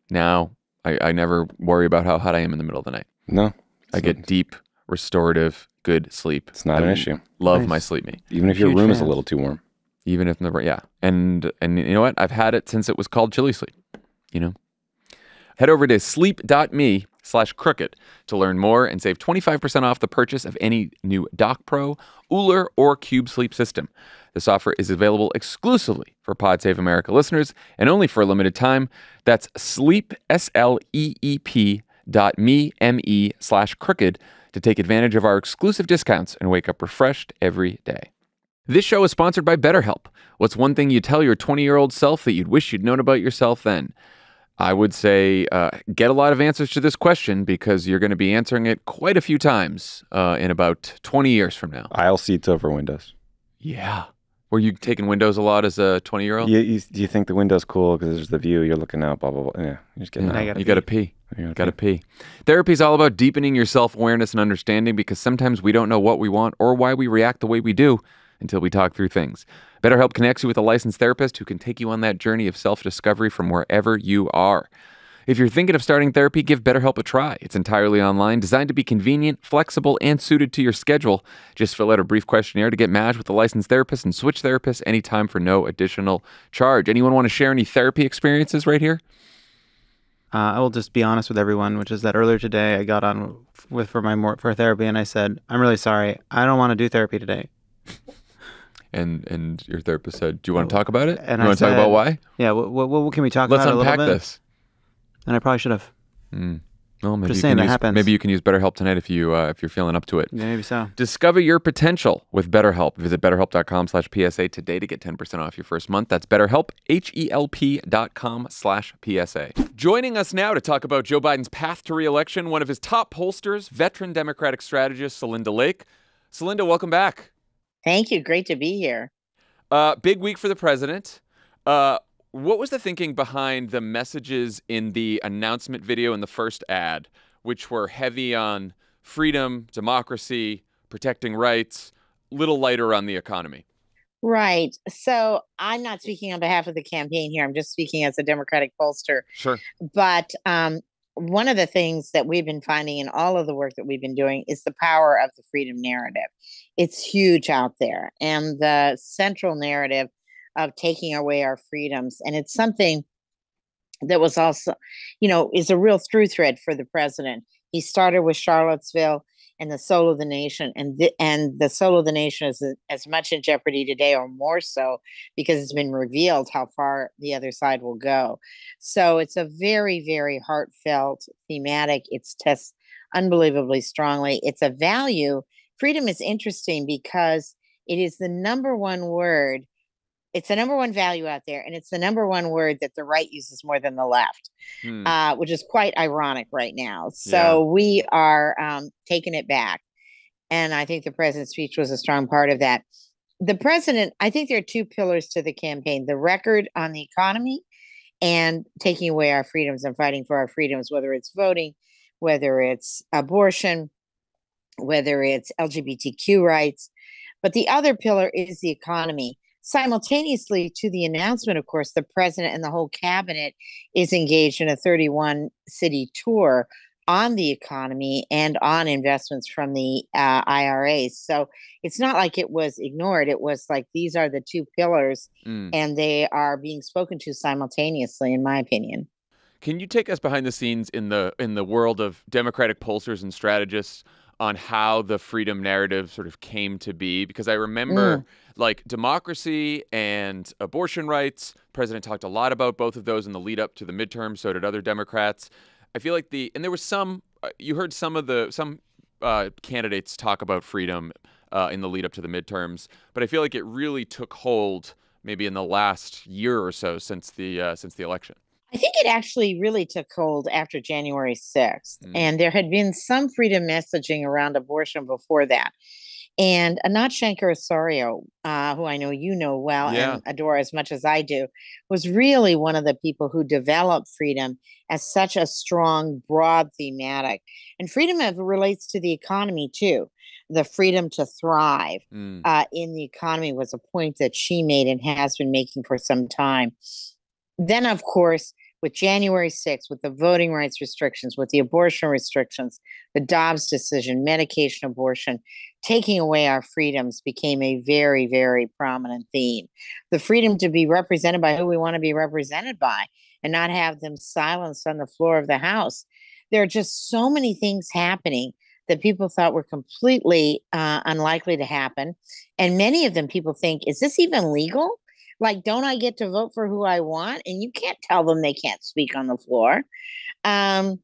Now I, I never worry about how hot I am in the middle of the night. No. I get deep, restorative, good sleep. It's not an issue. Love Nice. my Sleep Me. Even if your Huge room is a little too warm. Even if the yeah, and and you know what? I've had it since it was called ChiliSleep. You know, head over to sleep.me slash crooked to learn more and save 25% off the purchase of any new Dock Pro, OOLER, or Cube Sleep system. This offer is available exclusively for Pod Save America listeners and only for a limited time. That's sleep, S L E E P dot me, M E slash crooked to take advantage of our exclusive discounts and wake up refreshed every day. This show is sponsored by BetterHelp. What's one thing you tell your 20 year old self that you'd wish you'd known about yourself then? I would say uh, get a lot of answers to this question because you're going to be answering it quite a few times uh, in about 20 years from now. Aisle seats over windows. Yeah. Were you taking Windows a lot as a 20 year old? You, you, you think the window's cool because there's the view, you're looking out, blah, blah, blah. Yeah, you just get Yeah, out. you got to pee. You Got to pee. Therapy is all about deepening your self awareness and understanding because sometimes we don't know what we want or why we react the way we do. until we talk through things. BetterHelp connects you with a licensed therapist who can take you on that journey of self discovery from wherever you are. If you're thinking of starting therapy, give BetterHelp a try. It's entirely online, designed to be convenient, flexible, and suited to your schedule. Just fill out a brief questionnaire to get matched with a licensed therapist and switch therapists anytime for no additional charge. Anyone want to share any therapy experiences right here? Uh, I will just be honest with everyone, which is that earlier today I got on with for my more for therapy, and I said, "I'm really sorry. I don't want to do therapy today." And and your therapist said, "Do you want to talk about it? And you I want to talk about why? Yeah. What, what, what can we talk Let's about a unpack little bit? this." And I probably should have. Mm. Well, maybe Just you saying can that use, happens. Maybe you can use BetterHelp tonight if you uh, if you're feeling up to it. Yeah, maybe so. Discover your potential with BetterHelp. Visit betterhelp.com slash PSA today to get 10% off your first month. That's BetterHelp, H-E-L-P dot com slash PSA. Joining us now to talk about Joe Biden's path to reelection, one of his top pollsters, veteran Democratic strategist, Celinda Lake. Celinda, welcome back. Thank you. Great to be here. Uh, big week for the president. Uh, what was the thinking behind the messages in the announcement video in the first ad, which were heavy on freedom, democracy, protecting rights, little lighter on the economy? Right. So I'm not speaking on behalf of the campaign here. I'm just speaking as a Democratic pollster. Sure. But um, one of the things that we've been finding in all of the work that we've been doing is the power of the freedom narrative. It's huge out there, and the central narrative of taking away our freedoms. And it's something that was also, you know, is a real through thread for the president. He started with Charlottesville and the soul of the nation, and the, and the soul of the nation is as much in jeopardy today, or more so, because it's been revealed how far the other side will go. So it's a very, very heartfelt thematic. It's tests unbelievably strongly. It's a value. Freedom is interesting because it is the number one word it's the number one value out there, and it's the number one word that the right uses more than the left, Hmm. uh, which is quite ironic right now. So Yeah. we are um, taking it back, and I think the president's speech was a strong part of that. The president, I think there are two pillars to the campaign: the record on the economy, and taking away our freedoms and fighting for our freedoms, whether it's voting, whether it's abortion, whether it's LGBTQ rights. But the other pillar is the economy. Simultaneously to the announcement, of course, the president and the whole cabinet is engaged in a 31 city tour on the economy and on investments from the uh, IRAs. So it's not like it was ignored. It was like these are the two pillars Mm. and they are being spoken to simultaneously, in my opinion. Can you take us behind the scenes in the in the world of Democratic pollsters and strategists on how the freedom narrative sort of came to be? Because I remember Mm. like democracy and abortion rights. President talked a lot about both of those in the lead up to the midterm. So did other Democrats. I feel like the and there was some. uh, You heard some of the some uh, candidates talk about freedom uh, in the lead up to the midterms, but I feel like it really took hold maybe in the last year or so since the uh, since the election. I think it actually really took hold after January 6th. And there had been some freedom messaging around abortion before that. And Anat Shenker-Osorio, uh, who I know you know well Yeah. and adore as much as I do, was really one of the people who developed freedom as such a strong, broad thematic. And freedom of- relates to the economy too. The freedom to thrive Mm. uh, in the economy was a point that she made and has been making for some time. Then, of course, with January 6th, with the voting rights restrictions, with the abortion restrictions, the Dobbs decision, medication abortion, taking away our freedoms became a very, very prominent theme. The freedom to be represented by who we want to be represented by and not have them silenced on the floor of the House. There are just so many things happening that people thought were completely uh, unlikely to happen. And many of them people think, is this even legal? Like, don't I get to vote for who I want? And you can't tell them they can't speak on the floor. Um,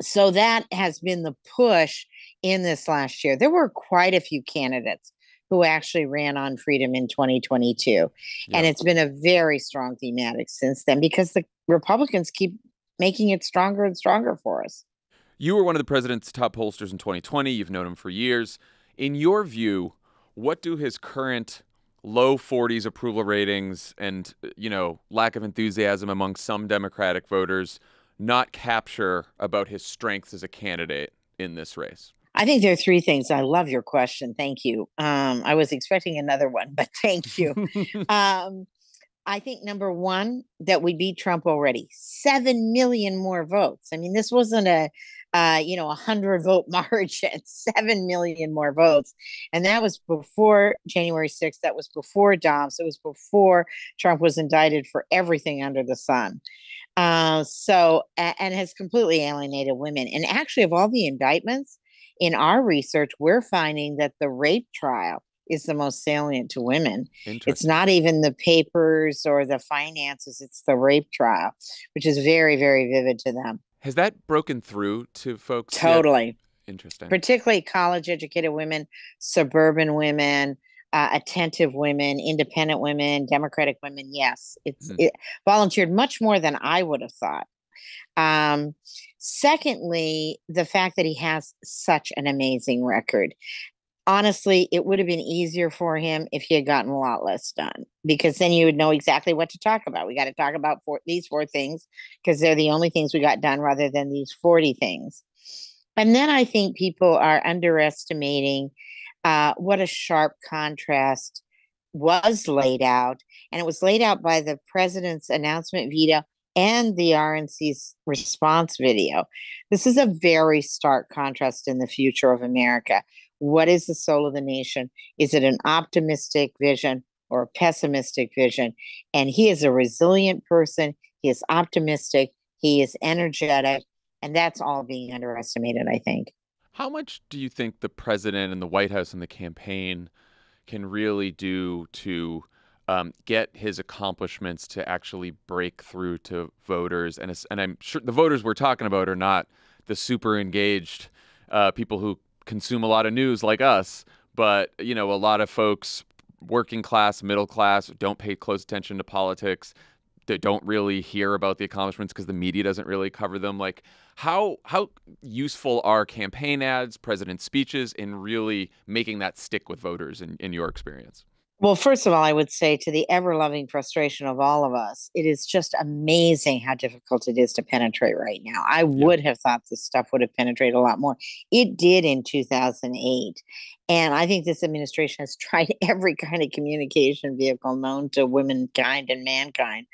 so that has been the push in this last year. There were quite a few candidates who actually ran on freedom in 2022. And it's been a very strong thematic since then because the Republicans keep making it stronger and stronger for us. You were one of the president's top pollsters in 2020. You've known him for years. In your view, what do his current low 40s approval ratings and, you know, lack of enthusiasm among some Democratic voters not capture about his strengths as a candidate in this race? I think there are three things. I love your question. Thank you. Um, I was expecting another one, but thank you. um, I think number one, that we beat Trump already. Seven million more votes. I mean, this wasn't a, uh, you know, a hundred vote margin. Seven million more votes, and that was before January 6th. That was before Dobbs. It was before Trump was indicted for everything under the sun. Uh, so, and has completely alienated women. And actually, of all the indictments in our research, we're finding that the rape trial is the most salient to women. It's not even the papers or the finances, it's the rape trial, which is very, very vivid to them. Has that broken through to folks? yet? Totally. Interesting. Particularly college educated women, suburban women, uh, attentive women, independent women, democratic women. Yes, it's Mhm. it volunteered much more than I would have thought. Um, secondly, the fact that he has such an amazing record. Honestly, it would have been easier for him if he had gotten a lot less done because then you would know exactly what to talk about. We got to talk about four, these four things because they're the only things we got done rather than these 40 things. And then I think people are underestimating uh, what a sharp contrast was laid out. And it was laid out by the president's announcement video and the RNC's response video. This is a very stark contrast in the future of America. What is the soul of the nation? Is it an optimistic vision or a pessimistic vision? And he is a resilient person. He is optimistic. He is energetic. And that's all being underestimated, I think. How much do you think the president and the White House and the campaign can really do to um, get his accomplishments to actually break through to voters? And and I'm sure the voters we're talking about are not the super engaged uh, people who consume a lot of news like us, but you know, a lot of folks, working class, middle class, don't pay close attention to politics. They don't really hear about the accomplishments because the media doesn't really cover them. Like, how how useful are campaign ads, president speeches in really making that stick with voters in, in your experience? Well, first of all, I would say to the ever loving frustration of all of us, it is just amazing how difficult it is to penetrate right now. I would have thought this stuff would have penetrated a lot more. It did in 2008. And I think this administration has tried every kind of communication vehicle known to womankind and mankind.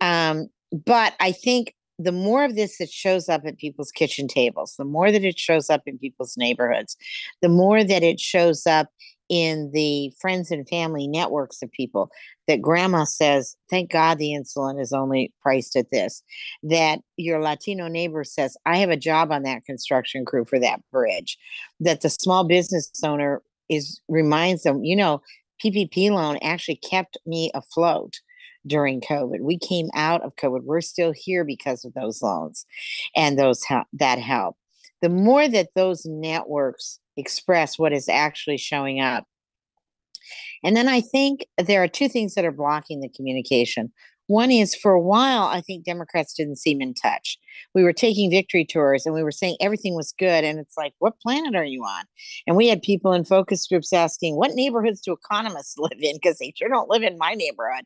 Um, but I think the more of this that shows up at people's kitchen tables, the more that it shows up in people's neighborhoods, the more that it shows up in the friends and family networks of people that grandma says, Thank God the insulin is only priced at this. That your Latino neighbor says, I have a job on that construction crew for that bridge. That the small business owner is reminds them, you know, PPP loan actually kept me afloat during COVID. We came out of COVID. We're still here because of those loans and those that help. The more that those networks express what is actually showing up. And then I think there are two things that are blocking the communication. One is for a while, I think Democrats didn't seem in touch. We were taking victory tours and we were saying everything was good. And it's like, what planet are you on? And we had people in focus groups asking, what neighborhoods do economists live in? Because they sure don't live in my neighborhood.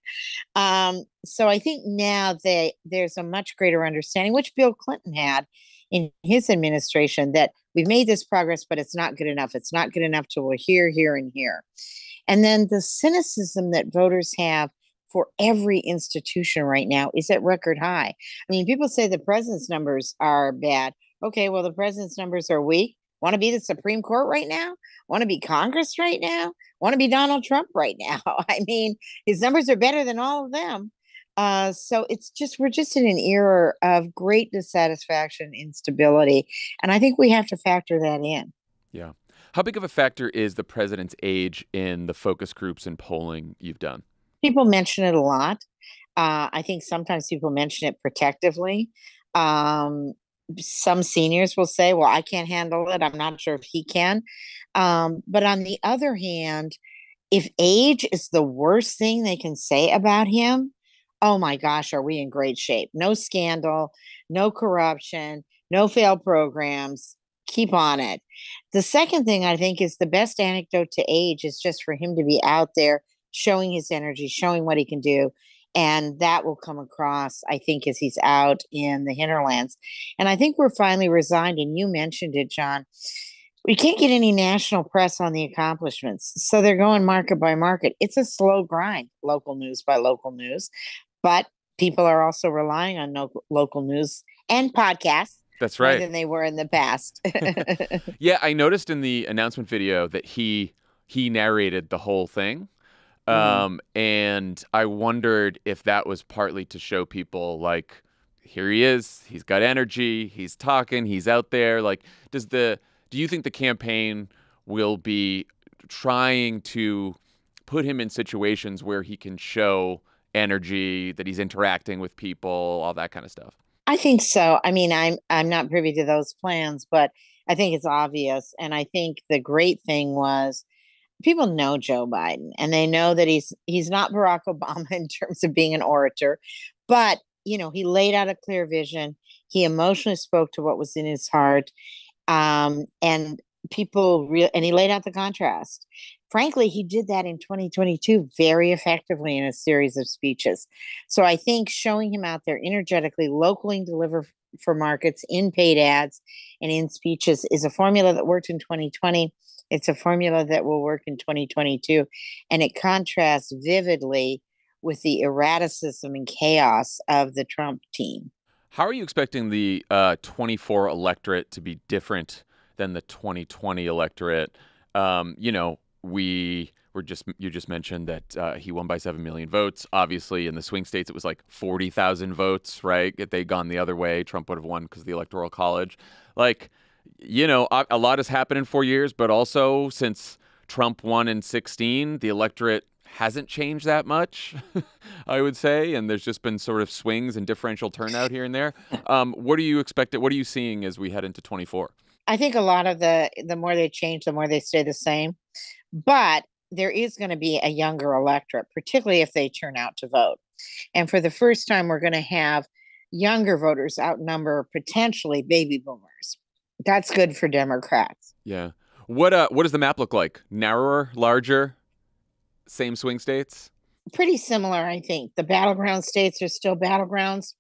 Um, so I think now they, there's a much greater understanding, which Bill Clinton had in his administration, that we've made this progress, but it's not good enough. It's not good enough to we're here, here, and here. And then the cynicism that voters have for every institution right now is at record high. I mean, people say the president's numbers are bad. Okay, well, the president's numbers are weak. Want to be the Supreme Court right now? Want to be Congress right now? Want to be Donald Trump right now? I mean, his numbers are better than all of them. Uh, so it's just we're just in an era of great dissatisfaction, instability, and I think we have to factor that in. Yeah. How big of a factor is the president's age in the focus groups and polling you've done? People mention it a lot. Uh, I think sometimes people mention it protectively. Um, some seniors will say, "Well, I can't handle it. I'm not sure if he can." Um, but on the other hand, if age is the worst thing they can say about him, oh my gosh, are we in great shape? No scandal, no corruption, no failed programs. Keep on it. The second thing I think is the best anecdote to age is just for him to be out there showing his energy, showing what he can do. And that will come across, I think, as he's out in the hinterlands. And I think we're finally resigned. And you mentioned it, Jon. we can't get any national press on the accomplishments. So they're going market by market. It's a slow grind, local news by local news. But people are also relying on no- local news and podcasts. That's right. Than they were in the past. Yeah, I noticed in the announcement video that he he narrated the whole thing. Mhm. Um, and I wondered if that was partly to show people like here he is, he's got energy, he's talking, he's out there. Like does the do you think the campaign will be trying to put him in situations where he can show energy, that he's interacting with people, all that kind of stuff? I think so. I mean, I'm I'm not privy to those plans, but I think it's obvious. And I think the great thing was people know Joe Biden and they know that he's he's not Barack Obama in terms of being an orator, but you know, he laid out a clear vision. He emotionally spoke to what was in his heart. Um, and people real and he laid out the contrast. Frankly, he did that in 2022 very effectively in a series of speeches. So I think showing him out there energetically, locally deliver for markets in paid ads and in speeches is a formula that worked in 2020. It's a formula that will work in 2022. And it contrasts vividly with the erraticism and chaos of the Trump team. How are you expecting the uh, 24 electorate to be different than the 2020 electorate? Um, you know, we were just you just mentioned that uh, he won by seven million votes. Obviously, in the swing states, it was like 40,000 votes. Right? If they'd gone the other way, Trump would have won because of the electoral college. Like, you know, a, lot has happened in four years, but also since Trump won in 16, the electorate hasn't changed that much, I would say, and there's just been sort of swings and differential turnout here and there. Um, what do you expect? What are you seeing as we head into 24? I think a lot of the the more they change, the more they stay the same. But there is going to be a younger electorate, particularly if they turn out to vote. And for the first time, we're going to have younger voters outnumber potentially baby boomers. That's good for Democrats. Yeah. What uh what does the map look like? Narrower, larger, same swing states? Pretty similar, I think. The battleground states are still battlegrounds.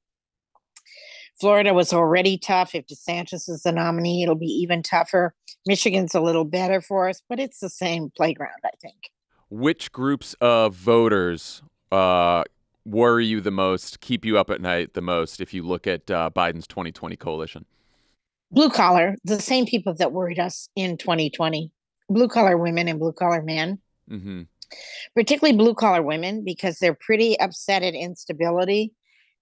Florida was already tough. If DeSantis is the nominee, it'll be even tougher. Michigan's a little better for us, but it's the same playground, I think. Which groups of voters uh worry you the most, keep you up at night the most if you look at uh, Biden's 2020 coalition? Blue collar, the same people that worried us in 2020. Blue collar women and blue collar men, Mm-hmm. particularly blue collar women, because they're pretty upset at instability.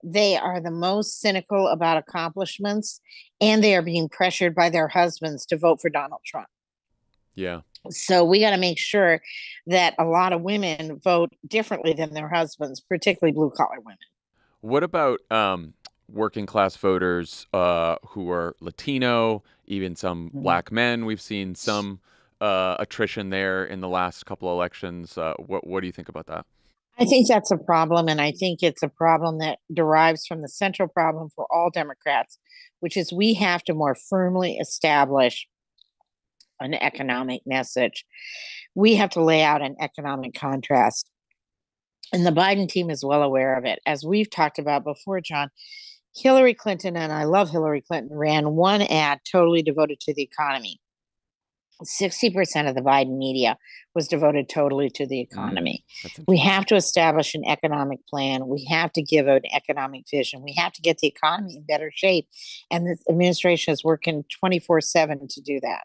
They are the most cynical about accomplishments, and they are being pressured by their husbands to vote for Donald Trump. Yeah. So we got to make sure that a lot of women vote differently than their husbands, particularly blue collar women. What about um, working class voters uh, who are Latino, even some black men? We've seen some uh, attrition there in the last couple elections. Uh, what What do you think about that? I think that's a problem, and I think it's a problem that derives from the central problem for all Democrats, which is we have to more firmly establish an economic message. We have to lay out an economic contrast. And the Biden team is well aware of it. As we've talked about before, Jon, Hillary Clinton, and I love Hillary Clinton, ran one ad totally devoted to the economy. 60% of the Biden media was devoted totally to the economy. We have to establish an economic plan. We have to give an economic vision. We have to get the economy in better shape. And this administration is working 24 7 to do that.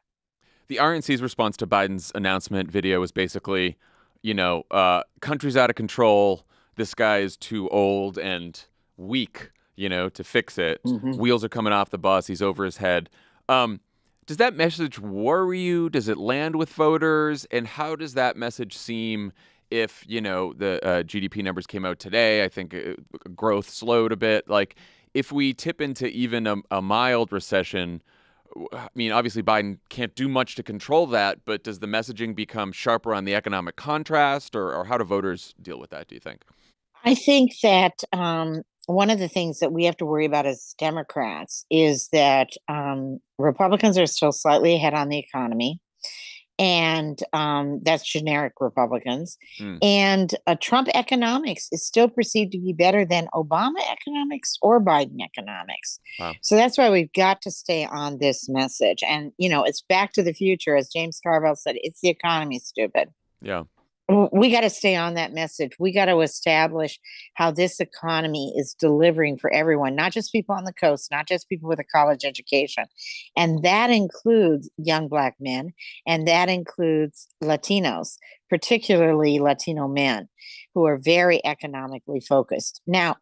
The RNC's response to Biden's announcement video was basically, you know, uh, country's out of control. This guy is too old and weak, you know, to fix it. Wheels are coming off the bus. He's over his head. Um, does that message worry you? Does it land with voters? And how does that message seem if, you know, the uh, GDP numbers came out today? I think uh, growth slowed a bit. Like, if we tip into even a, a mild recession, I mean, obviously Biden can't do much to control that, but does the messaging become sharper on the economic contrast, or, or how do voters deal with that, do you think? I think that um, one of the things that we have to worry about as Democrats is that um, Republicans are still slightly ahead on the economy. and um, that's generic Republicans. Mm. And uh, Trump economics is still perceived to be better than Obama economics or Biden economics. Wow. So that's why we've got to stay on this message. And, you know, it's back to the future. As James Carville said, it's the economy, stupid. Yeah. We got to stay on that message. We got to establish how this economy is delivering for everyone, not just people on the coast, not just people with a college education. And that includes young Black men, and that includes Latinos, particularly Latino men who are very economically focused. Now,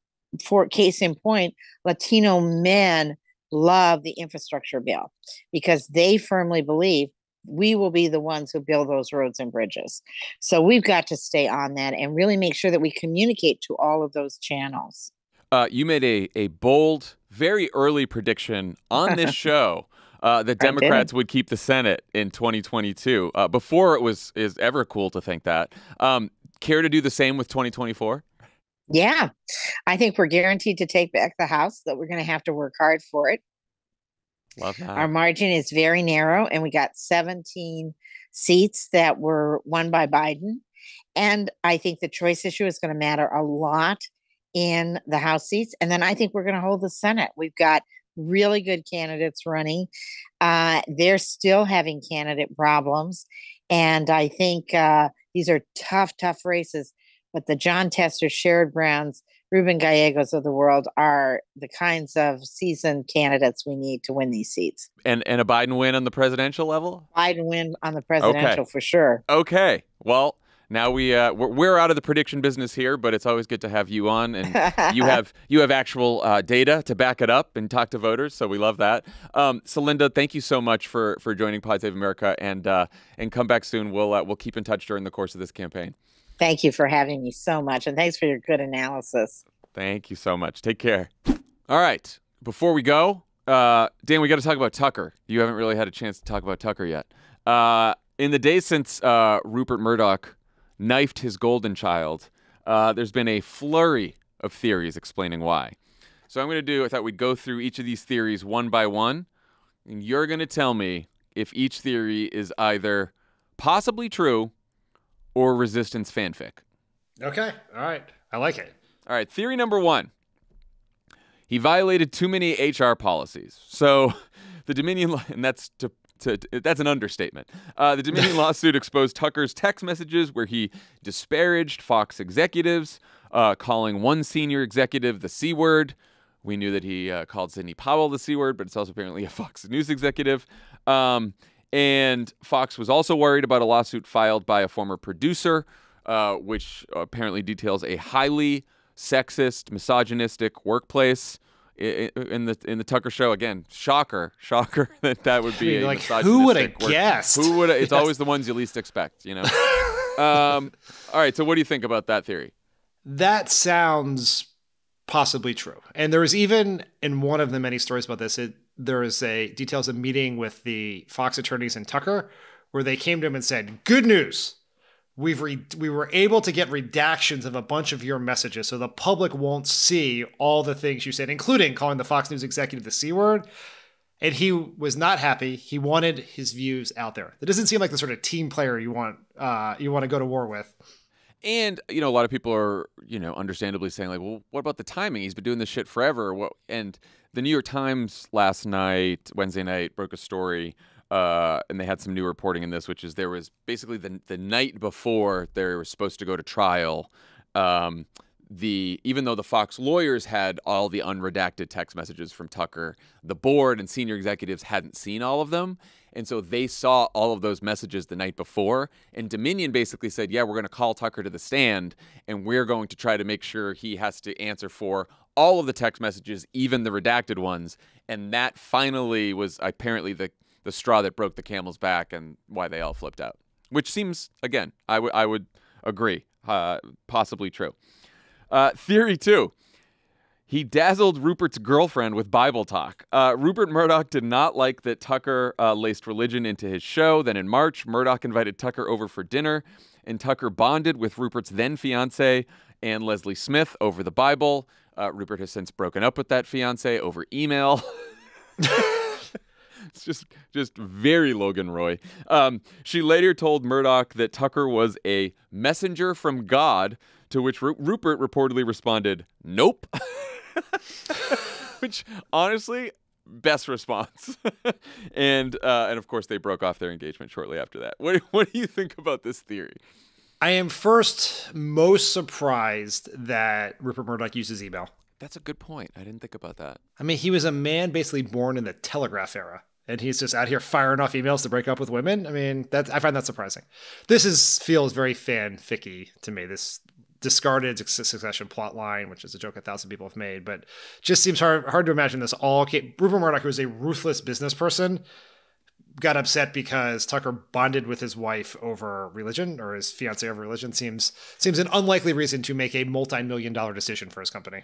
for case in point, Latino men love the infrastructure bill because they firmly believe we will be the ones who build those roads and bridges. So we've got to stay on that and really make sure that we communicate to all of those channels. Uh, you made a, a bold, very early prediction on this show uh, that Democrats would keep the Senate in 2022. Uh, before it was is ever cool to think that. Um, care to do the same with 2024? Yeah, I think we're guaranteed to take back the House, that we're going to have to work hard for it. Love that. Our margin is very narrow, and we got 17 seats that were won by Biden. And I think the choice issue is going to matter a lot in the House seats. And then I think we're going to hold the Senate. We've got really good candidates running. Uh, they're still having candidate problems. And I think uh, these are tough, tough races. But the Jon Tester, Sherrod Browns, Ruben Gallegos of the world are the kinds of seasoned candidates we need to win these seats. and and a Biden win on the presidential level? Biden win on the presidential for sure. Okay. Well, now we uh, we're, we're out of the prediction business here, but it's always good to have you on, and you have you have actual uh, data to back it up and talk to voters. So we love that. Um, so Linda, thank you so much for for joining Pod Save America, and uh, and come back soon. We'll uh, we'll keep in touch during the course of this campaign. Thank you for having me so much. And thanks for your good analysis. Thank you so much. Take care. All right. Before we go, uh, Dan, we got to talk about Tucker. You haven't really had a chance to talk about Tucker yet. Uh, in the days since uh, Rupert Murdoch knifed his golden child, uh, there's been a flurry of theories explaining why. So I'm going to do, I thought we'd go through each of these theories one by one, and you're going to tell me if each theory is either possibly true or resistance fanfic. Okay. All right. I like it. All right, theory number one. He violated too many HR policies. So the Dominion, and that's to, to, that's an understatement. Uh, the Dominion lawsuit exposed Tucker's text messages where he disparaged Fox executives, uh, calling one senior executive the C word. We knew that he uh, called Sidney Powell the C word, but it's also apparently a Fox News executive. Um, and Fox was also worried about a lawsuit filed by a former producer, uh, which apparently details a highly sexist, misogynistic workplace in the in the Tucker show. Again, shocker, shocker that that would be I mean, a like, who would've guessed? Who would? It's Yes. always the ones you least expect, you know. um, all right, so what do you think about that theory? That sounds possibly true. And there was even in one of the many stories about this, it, there is a details a meeting with the Fox attorneys and Tucker where they came to him and said, "Good news. We've re- we were able to get redactions of a bunch of your messages so the public won't see all the things you said, including calling the Fox News executive the C word." And he was not happy. He wanted his views out there. That doesn't seem like the sort of team player you want uh, you want to go to war with. And you know, a lot of people are, you know, understandably saying like, "Well, what about the timing? He's been doing this shit forever." What? And the New York Times last night, Wednesday night, broke a story, uh, and they had some new reporting in this, which is there was basically the the night before they were supposed to go to trial. Um, the even though the Fox lawyers had all the unredacted text messages from Tucker, the board and senior executives hadn't seen all of them. And so they saw all of those messages the night before. And Dominion basically said, Yeah, we're going to call Tucker to the stand and we're going to try to make sure he has to answer for all of the text messages, even the redacted ones. And that finally was apparently the, the straw that broke the camel's back and why they all flipped out, which seems, again, I would I would agree, uh, possibly true. Uh, theory two. He dazzled Rupert's girlfriend with Bible talk. Uh, Rupert Murdoch did not like that Tucker uh, laced religion into his show. Then in March, Murdoch invited Tucker over for dinner, and Tucker bonded with Rupert's then fiance, Ann Lesley Smith, over the Bible. Uh, Rupert has since broken up with that fiance over email. it's just just very Logan Roy. Um, she later told Murdoch that Tucker was a messenger from God, to which Ru- Rupert reportedly responded, "Nope." which honestly, best response. and uh, and of course, they broke off their engagement shortly after that. What what do you think about this theory? I am first most surprised that Rupert Murdoch uses email. That's a good point. I didn't think about that. I mean, he was a man basically born in the telegraph era, and he's just out here firing off emails to break up with women. I mean, that I find that surprising. This is feels very fanficky to me. This discarded succession plot line, which is a joke a thousand people have made, but just seems hard hard to imagine this all. Came, Rupert Murdoch, who is a ruthless business person, got upset because Tucker bonded with his wife over religion or his fiance over religion. Seems seems an unlikely reason to make a multi million dollar decision for his company.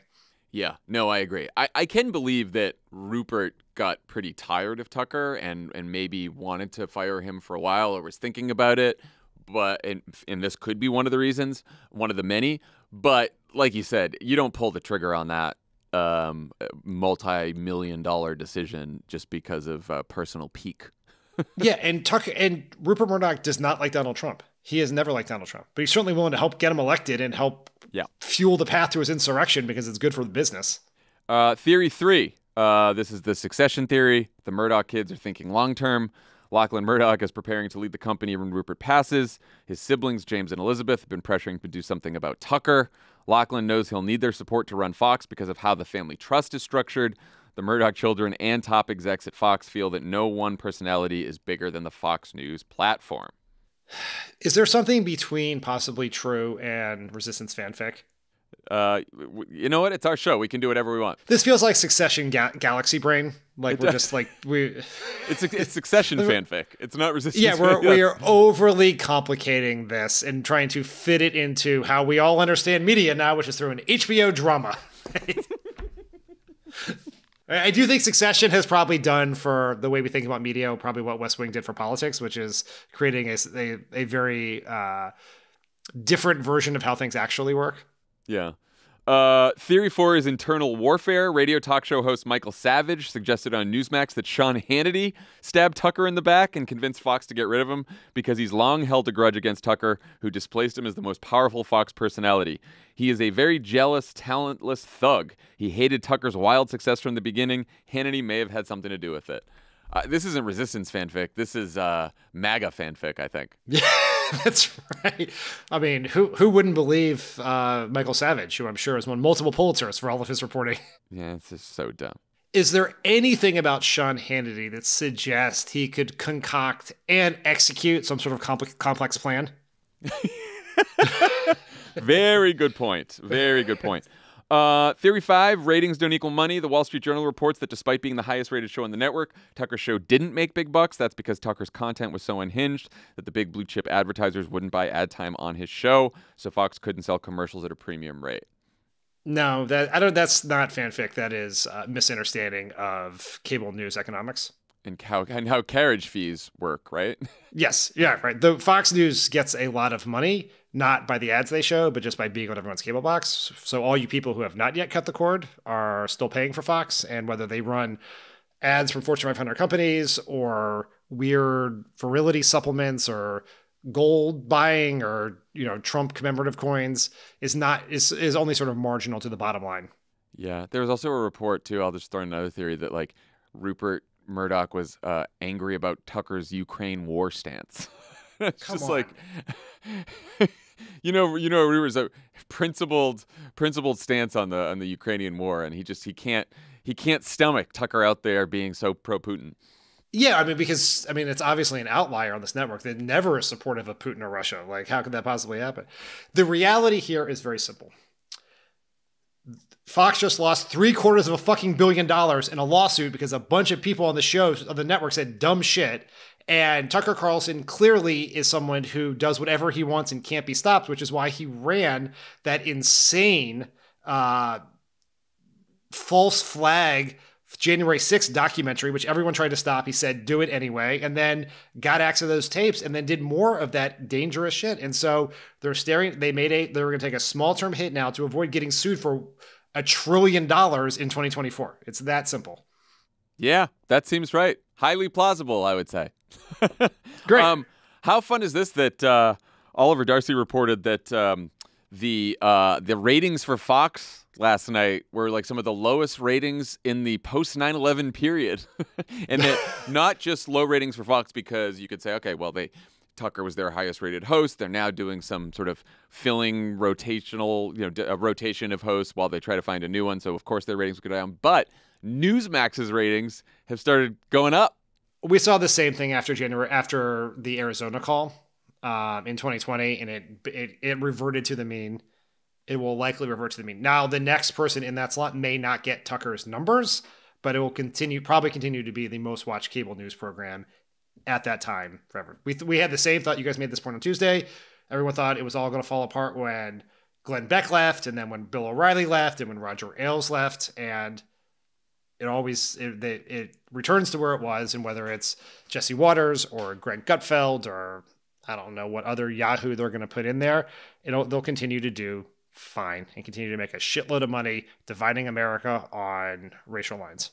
Yeah, no, I agree. I, I can believe that Rupert got pretty tired of Tucker and, and maybe wanted to fire him for a while or was thinking about it. But and, and this could be one of the reasons, one of the many. But like you said, you don't pull the trigger on that um, multi-million dollar decision just because of uh, personal pique. yeah, and Tucker and Rupert Murdoch does not like Donald Trump. He has never liked Donald Trump, but he's certainly willing to help get him elected and help yeah. fuel the path to his insurrection because it's good for the business. Uh, theory three. Uh, this is the succession theory. The Murdoch kids are thinking long term. Lachlan Murdoch is preparing to lead the company when Rupert passes. His siblings, James and Elizabeth, have been pressuring to do something about Tucker. Lachlan knows he'll need their support to run Fox because of how the family trust is structured. The Murdoch children and top execs at Fox feel that no one personality is bigger than the Fox News platform. Is there something between possibly true and Resistance fanfic? Uh, you know what? It's our show. We can do whatever we want. This feels like Succession ga- Galaxy Brain. Like we're just like we. it's it's Succession fanfic. It's not Resistance. Yeah, we're we are overly complicating this and trying to fit it into how we all understand media now, which is through an HBO drama. I do think Succession has probably done for the way we think about media, probably what West Wing did for politics, which is creating a a, a very uh, different version of how things actually work. Yeah. Uh, theory four is internal warfare. Radio talk show host Michael Savage suggested on Newsmax that Sean Hannity stabbed Tucker in the back and convinced Fox to get rid of him because he's long held a grudge against Tucker, who displaced him as the most powerful Fox personality. He is a very jealous, talentless thug. He hated Tucker's wild success from the beginning. Hannity may have had something to do with it. Uh, this isn't Resistance fanfic. This is uh, MAGA fanfic, I think. That's right. I mean, who who wouldn't believe uh, Michael Savage, who I'm sure has won multiple Pulitzers for all of his reporting? Yeah, it's just so dumb. Is there anything about Sean Hannity that suggests he could concoct and execute some sort of complex, complex plan? Very good point. Very good point. Uh, theory five ratings don't equal money. The Wall Street Journal reports that despite being the highest rated show on the network, Tucker's show didn't make big bucks. That's because Tucker's content was so unhinged that the big blue chip advertisers wouldn't buy ad time on his show, so Fox couldn't sell commercials at a premium rate. No, that I don't. That's not fanfic. That is uh, misunderstanding of cable news economics and how and how carriage fees work, right? yes, yeah, right. The Fox News gets a lot of money not by the ads they show, but just by being on everyone's cable box. So all you people who have not yet cut the cord are still paying for Fox, and whether they run ads from Fortune 500 companies or weird virility supplements or gold buying or you know Trump commemorative coins is not is is only sort of marginal to the bottom line. Yeah, there was also a report too. I'll just throw in another theory that like Rupert Murdoch was uh, angry about Tucker's Ukraine war stance. it's Come just on. like you know, you know, Rupert's a principled, principled stance on the on the Ukrainian war, and he just he can't he can't stomach Tucker out there being so pro Putin. Yeah, I mean, because I mean, it's obviously an outlier on this network that never is supportive of Putin or Russia. Like, how could that possibly happen? The reality here is very simple. Fox just lost three quarters of a fucking billion dollars in a lawsuit because a bunch of people on the shows on the network said dumb shit. And Tucker Carlson clearly is someone who does whatever he wants and can't be stopped, which is why he ran that insane uh, false flag January 6th documentary, which everyone tried to stop. He said, do it anyway, and then got access to those tapes and then did more of that dangerous shit. And so they're staring, they made a, they were going to take a small term hit now to avoid getting sued for a trillion dollars in 2024. It's that simple. Yeah, that seems right. Highly plausible, I would say. Great. Um, how fun is this that uh, Oliver Darcy reported that um, the uh, the ratings for Fox last night were like some of the lowest ratings in the post 9/11 period, and that not just low ratings for Fox because you could say, okay, well they Tucker was their highest rated host. They're now doing some sort of filling rotational, you know, d- a rotation of hosts while they try to find a new one. So of course their ratings go down, but Newsmax's ratings have started going up. We saw the same thing after January after the Arizona call um, in 2020, and it, it it reverted to the mean. It will likely revert to the mean. Now, the next person in that slot may not get Tucker's numbers, but it will continue, probably continue to be the most watched cable news program at that time forever. We we had the same thought. You guys made this point on Tuesday. Everyone thought it was all going to fall apart when Glenn Beck left, and then when Bill O'Reilly left, and when Roger Ailes left, and it always it, it, returns to where it was, and whether it's Jesse Watters or Greg Gutfeld or I don't know what other Yahoo they're going to put in there, it'll they'll continue to do fine and continue to make a shitload of money dividing America on racial lines.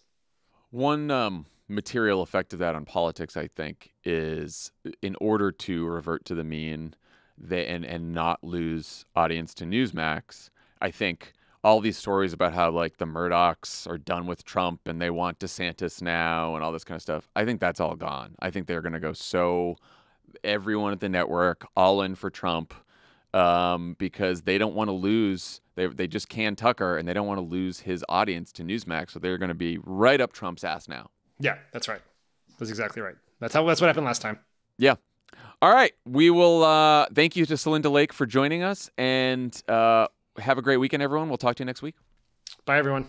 One um, material effect of that on politics, I think, is in order to revert to the mean they, and, and not lose audience to Newsmax, I think all these stories about how like the Murdochs are done with Trump and they want DeSantis now and all this kind of stuff, I think that's all gone. I think they're going to go so everyone at the network all in for Trump um, because they don't want to lose. They, they just can Tucker and they don't want to lose his audience to Newsmax. So they're going to be right up Trump's ass now. Yeah, that's right. That's exactly right. That's how that's what happened last time. Yeah. All right. We will uh, thank you to Celinda Lake for joining us and uh, have a great weekend, everyone. We'll talk to you next week. Bye, everyone.